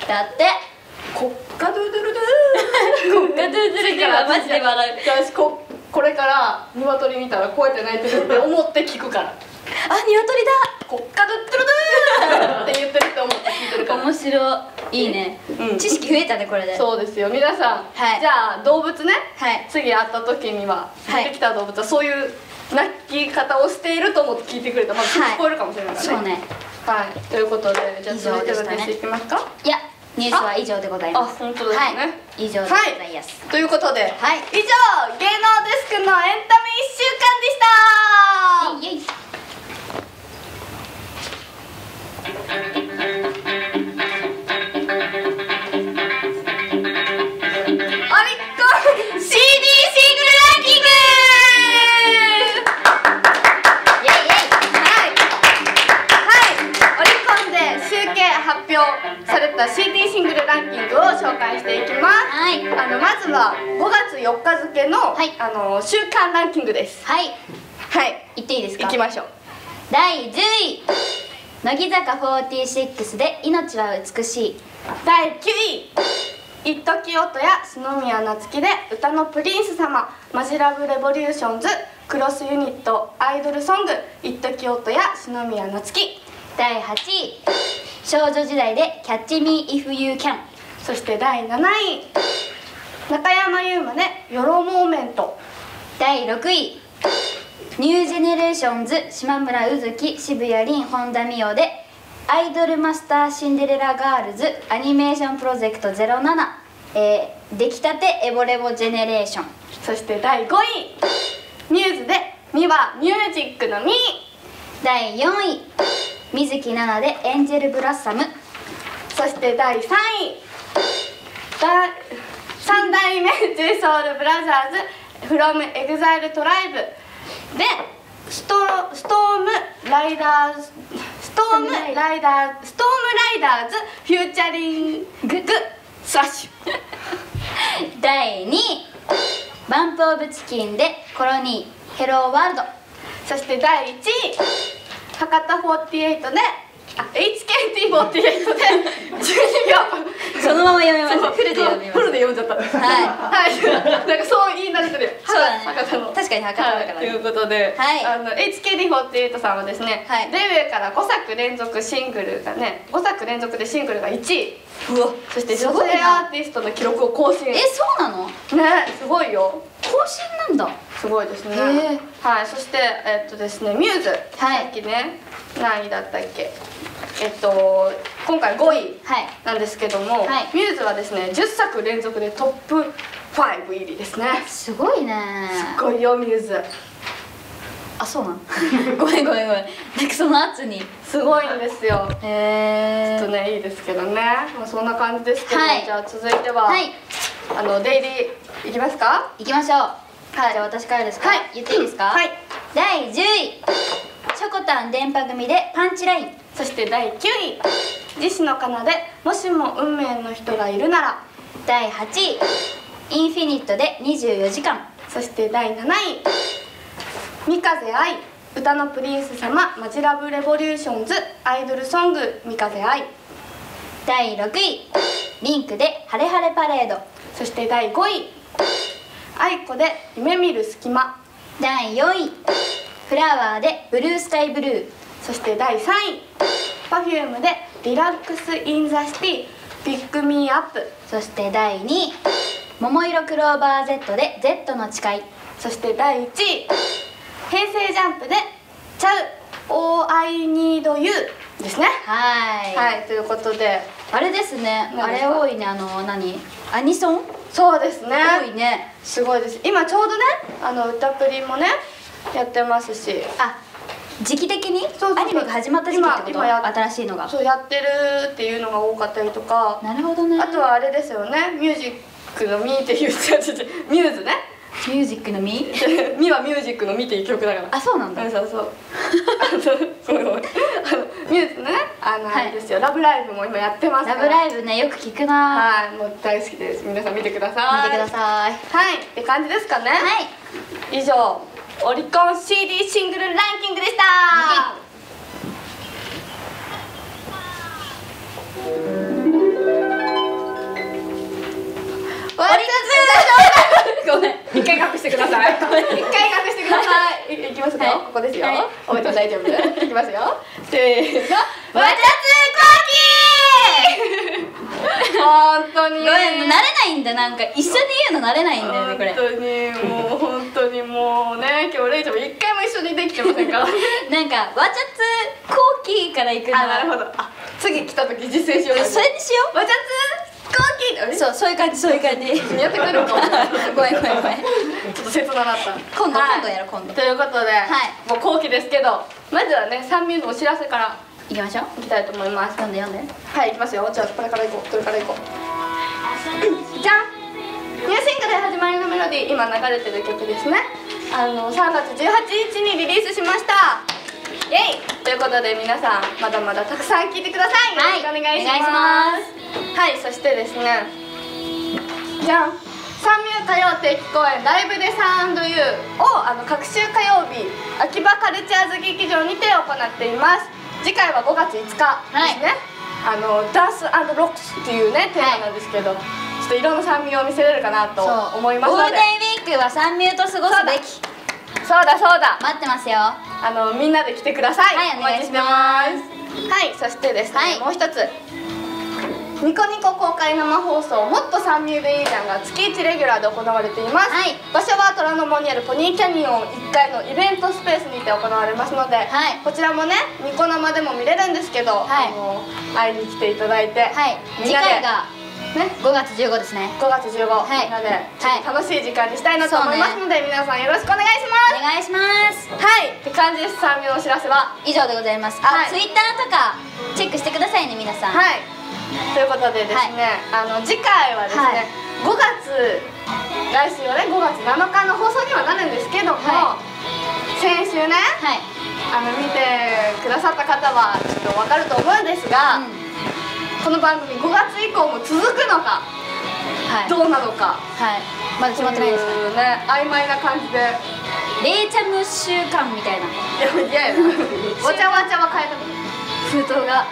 だって。国家ドゥドゥルドゥ国家ドゥドゥルではマジで笑うじゃあ私ここれから鶏見たらこうやって鳴いてるって思って聞くからあ鶏だ国家ドゥドゥルドゥって言ってるって思って聞いてるから面白いいいね、うん知識増えたねこれでそうですよ皆さん、はいじゃあ動物ねはい次会った時にははい出てきた動物はそういう鳴き方をしていると思って聞いてくれた。らまずはい。聞こえるかもしれないからね。そうね。はい。ということでじゃあ続いてのニュースいきますか？いやニュースは以上でございあます。本当ですね、はい。以上でございます、ということで、はい。以上芸能デスクのエンタメ1週間でした。イエイ表された CD シングルランキングを紹介していきます。はい。あのまずは5月4日付の、はい。あの週間ランキングです。はい。はい。言っていいですか？行きましょう。第10位。乃木坂46で「命は美しい。第9位。一十木音也四ノ宮那月でうたのプリンスさまっ。マジ LOVE レボリューションズ。クロスユニットアイドルソング。一十木音也四ノ宮那月」第8位少女時代で「Catch Me If You Can そして第7位。中山優馬で「 YOLO moment」」第6位。ニュージェネレーションズ島村卯月渋谷凛本田未央で「アイドルマスターシンデレラガールズアニメーションプロジェクト07」えー、出来たて Evo Revo Generation そして第5位。μ's で「ミは μ'sic のミ」第4位。水樹奈々で「Angel Blossom。そして第3位。だ三代目 J Soul Brothers from EXILE TRIBE でスト STORM RIDERS STORM RIDER STORM RIDERS featuring SLASH」第2位。バンプ・オブ・チキンで「コロニーヘローワールド。そして第1位博多48で「あ HKT48 で12秒。そのまま読みます。そう。フルで読みます。フルで読んじゃった。はい。はい。なんかそう言い慣れてる。そうだね。博多の。確かに博多だからね。はい。ということで、はい。あの HKT48 さんはですね、はい。デビューから5作連続シングルがね5作連続でシングルが1位。うわそして女性アーティストの記録を更新。えそうなの？ねすごいよ。更新なんだすごいですね。へー。はい。そしてえっとですねミューズ、はい。さっきね何位だったっけ？えっと今回5位はい。なんですけども、はい。ミューズはですね10作連続でトップ5入りですね。すごいね。すごいよミューズ。あそうなん ごめんごめんごめん。なんかその圧に。すごいんですよ。へちょっとねいいですけどね、まあ、そんな感じですけど、はい。じゃあ続いては、はい。あのデイリーいきますか？行きましょうはい。じゃあ私からですか？はい。言っていいですか？はい。第10位。チョコタン電波組でパンチライン。そして第9位。西野カナでもしも運命の人がいるなら。第8位。インフィニットで24時間。そして第7位。美風藍。うたのプリンスさまっマジ LOVE レボリューションズ。アイドルソング美風藍。第6位。 LinQ でハレハレパレード。そして第5位愛子で夢見る隙間。第4位。フラワーで Blue Sky Blue。そして第3位。Perfume で Relax In The City。Pick Me Up。そして第2位。桃色クローバー Z で Z の誓い。そして第1位。平成ジャンプでちゃう All I Need You ですね。はい。はいということで。あれですね。あれ多いね。あの何？アニソン？そうですね。多いね。すごいです。今ちょうどねあの歌プリもねやってますし。あ時期的に？アニメが始まった時期ってこと？新しいのが。そうやってるっていうのが多かったりとか。なるほどね。あとはあれですよね。ミュージックの「ミー」っていう違う違う違うミューズねミュージックのみ「ミ」はミュージックの「ミ」っていう曲だから。あそうなんだ。うんそうそう。あのごあのミューズねあの、ですよ「ラブライブ!」も今やってますから。ラブライブねよく聞くな。はいもう大好きです。皆さん見てください。見てください。はいって感じですかね。はい。以上オリコン CD シングルランキングでした。わつごめん。一回隠してください。一回隠してください。いいきますよ、はい。ここですよ、はい。おめでとう大丈夫？いきますよ。せーの。わちゃつこき本当に。ごめん慣れないんだ。なんか一緒に言うの慣れないんだよねこれ。本当にもう本当にもうね今日レイちゃんも一回も一緒にできてませんから。なんかわちゃつコーキーから行くのあなるほど。あ次来た時実践しよう。それにしよわちゃつこきあれうそうそういう感じそういう感じ。やってくれるのかも ごめんごめんごめん。ちょっと切ななった。今度はい今度やろう今度。ということで、い。もう後期ですけどまずはね三ミュのお知らせから行きましょう。いきたいと思います。読んで読んで。はい行きますよ。じゃあこれから行こう。これから行こう。じゃん。ニューシングル始まりのメロディー今流れてる曲ですね。あの3月18日にリリースしました。イエイ。ということで皆さんまだまだたくさん聴いてください。よろしくお願いします。はいそしてですね。じゃん。三ミュ歌謡定期公演「ライブでサウンド U」をあの各週火曜日秋葉カルチャーズ劇場にて行っています。次回は5月5日ですね、あのダンスロックスっていうねテーマなんですけど、ちょっといろんな酸味を見せれるかなと思いますゴールのでデンウィークは三ミュート過ごすべき。そうだそうだ。待ってますよ。あのみんなで来てください、はいお願いします。はいそしてですね、はい。もう一つニコニコ公開生放送「もっと三ミューでいいじゃん」が月1レギュラーで行われています、はい。場所は虎ノ門にあるポニーキャニオン1階のイベントスペースにて行われますので、はい。こちらもねニコ生でも見れるんですけど、はい。あの会いに来ていただいて、はい。次回がね5月15ですね。5月15、はい。なでちょっと楽しい時間にしたいなと思いますので、皆さんよろしくお願いします。お願いします。はい。って感じです。三ミュのお知らせは。以上でございます。はい。あツイッターとかチェックしてくださいね皆さん。はいということでですね、あの次回はですね、はい。5月来週はね5月7日の放送にはなるんですけども、は先週ねはい。あの見てくださった方はちょっと分かると思うんですが、うん。この番組5月以降も続くのかはい。どうなのかはい。まだ決まってないですね曖昧な感じで。レイチャム週間みたいな。いや嫌やな わちゃわちゃは変えた封筒が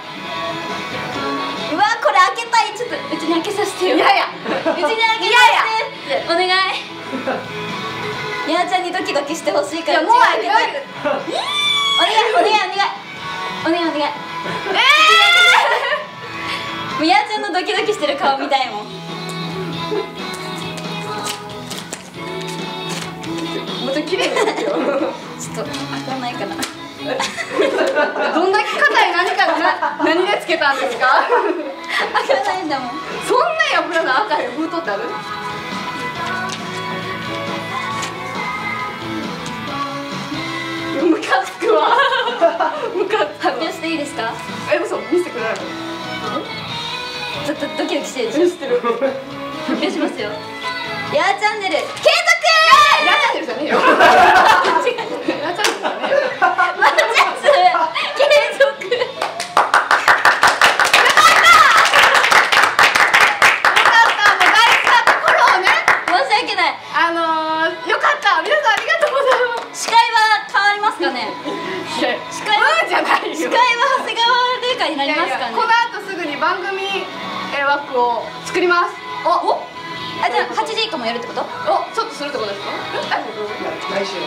うわこれ開けたい。ちょっとうちに開けさせてよ。いやいや。うちに開けさせて。ってお願い。やーちゃんにドキドキしてほしいいからやもう開けたい。お願いお願いお願い。お願いお願い。もうやーちゃんのドキドキしてる顔見たいもん。もっと綺麗にですよ。ちょっと開かないかな どんだけ硬い何かな何でつけたんですか？開かないんだもん。そんなやぶらな赤い封筒ってある？ムカつくわ。ムカ発表していいですか？え嘘。見せてくれないの？ちょっとドキドキしてるでしる。発表しますよ。やーチャンネル継続！やっちゃってるじゃねえよ。やっちゃってるじゃねえよな。りますかね。いやいやこの後すぐに番組えー枠を作ります。おおあじゃあ8時以降もやるってこと？おちょっとするってことですか？来来週。週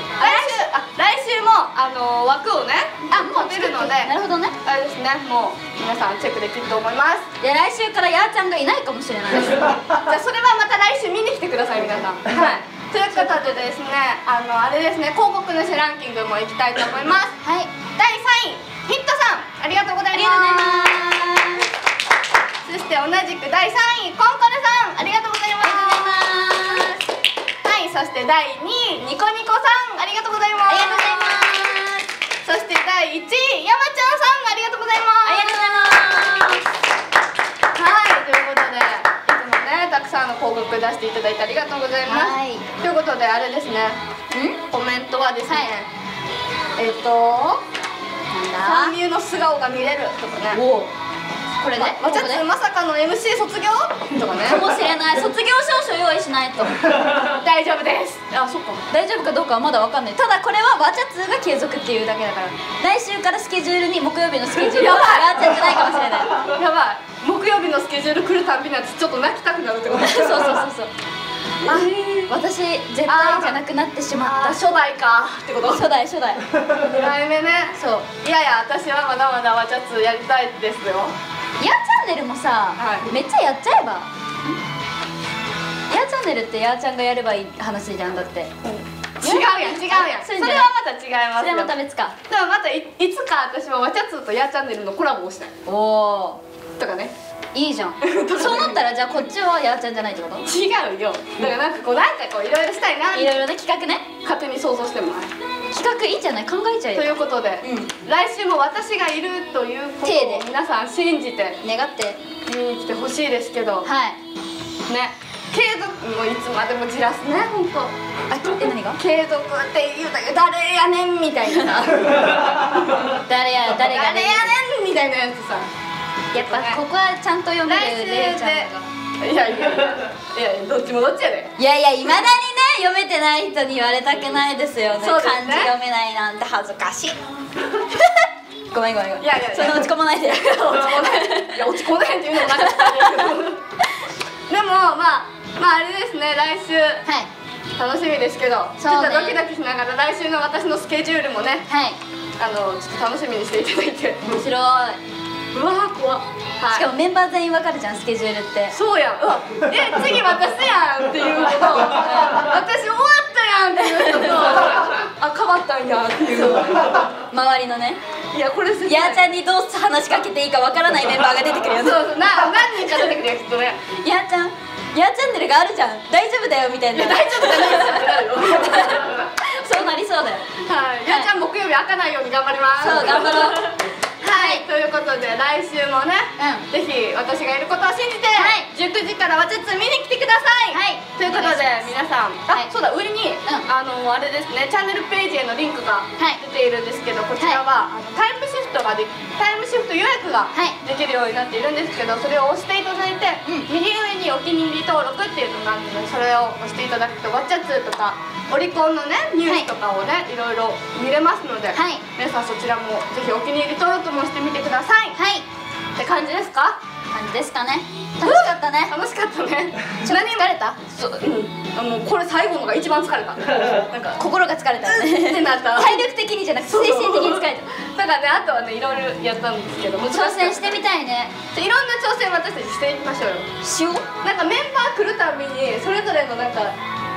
あ来週も。あのー枠をねあもう立てるのでなるほどね。あれですね。もう皆さんチェックできると思います。で来週からやーちゃんがいないかもしれないです。じゃあそれはまた来週見に来てください皆さん。はい。ということでですねあのあれですね広告主ランキングもいきたいと思います。はい。第3位ヒットさんありがとうございありがとうございます。そして同じく第3位コンコルさんありがとうございますはいそして第2位ニコニコさんありがとうございます。ありがとうございますそして第1位山ちゃんさんありがとうございますありがとうございますはいということでいつもねたくさんの広告出していただいてありがとうございます、いということであれですね。ん？コメントはですね、はいえっ、と三流の素顔が見れるとかね。おこれね。まちゃつまさかの MC 卒業？とかね。かもしれない。卒業証書用意しないと。大丈夫です。あそっか。大丈夫かどうかはまだわかんない。ただこれはわちゃつが継続っていうだけだから。来週からスケジュールに木曜日のスケジュールはやばい。わちゃじゃないかもしれない。やばい。木曜日のスケジュール来るたんびに私ちょっと泣きたくなるってこと。そうそうそうそうあえー。私絶対じゃなくなってしまっあー初代か。ってこと？た初代初代。2代目ね。そう。いやいや私はまだまだわちゃつやりたいですよ。ヤーチャンネルもさ、はい。めっちゃやっちゃえば。ヤーチャンネルってヤーちゃんがやればいい話じゃんだって。違うやん違うやん。それはまた違いますよ。それはまた別か。でもまたいいつか私はわちゃつとやチャンネルのコラボをしたい。おおとかねいいじゃん。そうなったらじゃあこっちはヤーちゃんじゃないってこと？違うよ。だからなんかこうなんかこういろいろしたいないろいろね企画ね。勝手に想像しても企画いいんじゃない？考えちゃえといようことで、うん。来週も私がいるということを皆さん信じて願って。見に来てほしいですけどはい。ね。継続もういつまでもじらすね本当。あえ何が？継続って言うたけど誰やねんみたいな。さ 誰や誰が誰ねやねんみたいなやつさやっぱここはちゃんと読めるちゃんが。いやいやいやいやどっちもどっちやで。いやいやいまだにね読めてない人に言われたくないですよね。ね。漢字読めないなんて恥ずかしい。ごめんごめんごめん。いやいやそんな落ち込まないで。落ち込んでいや落ち込んでへんっていうのもなんかでもまあまああれですね。来週。はい。楽しみですけど、ね。ょっとドキドキしながら来週の私のスケジュールもね。はい。あのちょっと楽しみにしていただいて。面白いうわー怖っ。はいしかもメンバー全員わかるじゃんスケジュールって。そうやん。うわえ次私やんっていうのと私終わったやんっていうのとあ変わったんやっていうの。周りのね。いやこれ切ない。やーちゃんにどう話しかけていいかわからないメンバーが出てくるよね。そうそう。な何人か出てくるやつとねやーちゃんやーチャンネルがあるじゃん。大丈夫だよみたいな。大丈夫じゃないですってなるよ。そうなりそうだよ。はい、やっちゃん木曜日開かないように頑張ります。そう頑張ろうはい、ということで来週もね、うん。ぜひ私がいることを信じて、はい。19時からわちゃつ見に来てください。はい。ということで皆さん。あ、はい。そうだ上に、ん。あのあれですねチャンネルページへのリンクがはい。出ているんですけど、こちらは、あのタイムシフトがでタイムシフト予約がはい。できるようになっているんですけどそれを押していただだいて、うん。右上にお気に入り登録っていうのがあるのでそれを押していただくとワッチャツーとかオリコンのねニュースとかをね、い、ろいろ見れますので、はい。皆さんそちらもぜひお気に入り登録もしてみてください。はい。って感じですか？感じですかね。楽しかったね。楽しかったね。ちょっと疲れた。そううん。あもうこれ最後のが一番疲れた。なんか心が疲れたよってねなった。体力的にじゃなくて精神的に疲れた。だからねあとはねいろいろやったんですけども挑戦してみたいね。いろんな挑戦私たちしていきましょうよ。しよう。なんかメンバー来るたびにそれぞれのなんか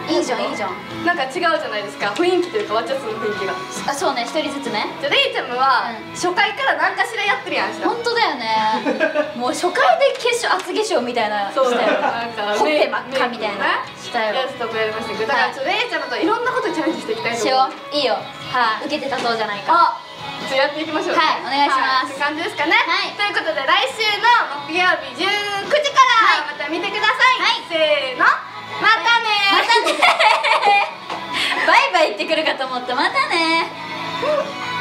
いいじゃんいいじゃん。なんか違うじゃないですか。雰囲気というかワッチャツの雰囲気が。あそうね一人ずつね。じゃあレイちゃんはうん。初回から何かしらやってるやんし本当だよね。もう初回で化粧厚化粧みたいなそうだよ。なんかほっぺ真っ赤みたいなしたよ。やつとかやりましたけどだからちょっとレイちゃんといろんなことにチャレンジしていきたいとし思う。よう。いいよ。はい受けてたそうじゃないか。あじゃあやっていきましょうねはいお願いします。はいって感じですかね。はい。ということで来週の木曜日19時からまた見てください。はい。せーのまたね。またね。バイバイ言ってくるかと思った。またね。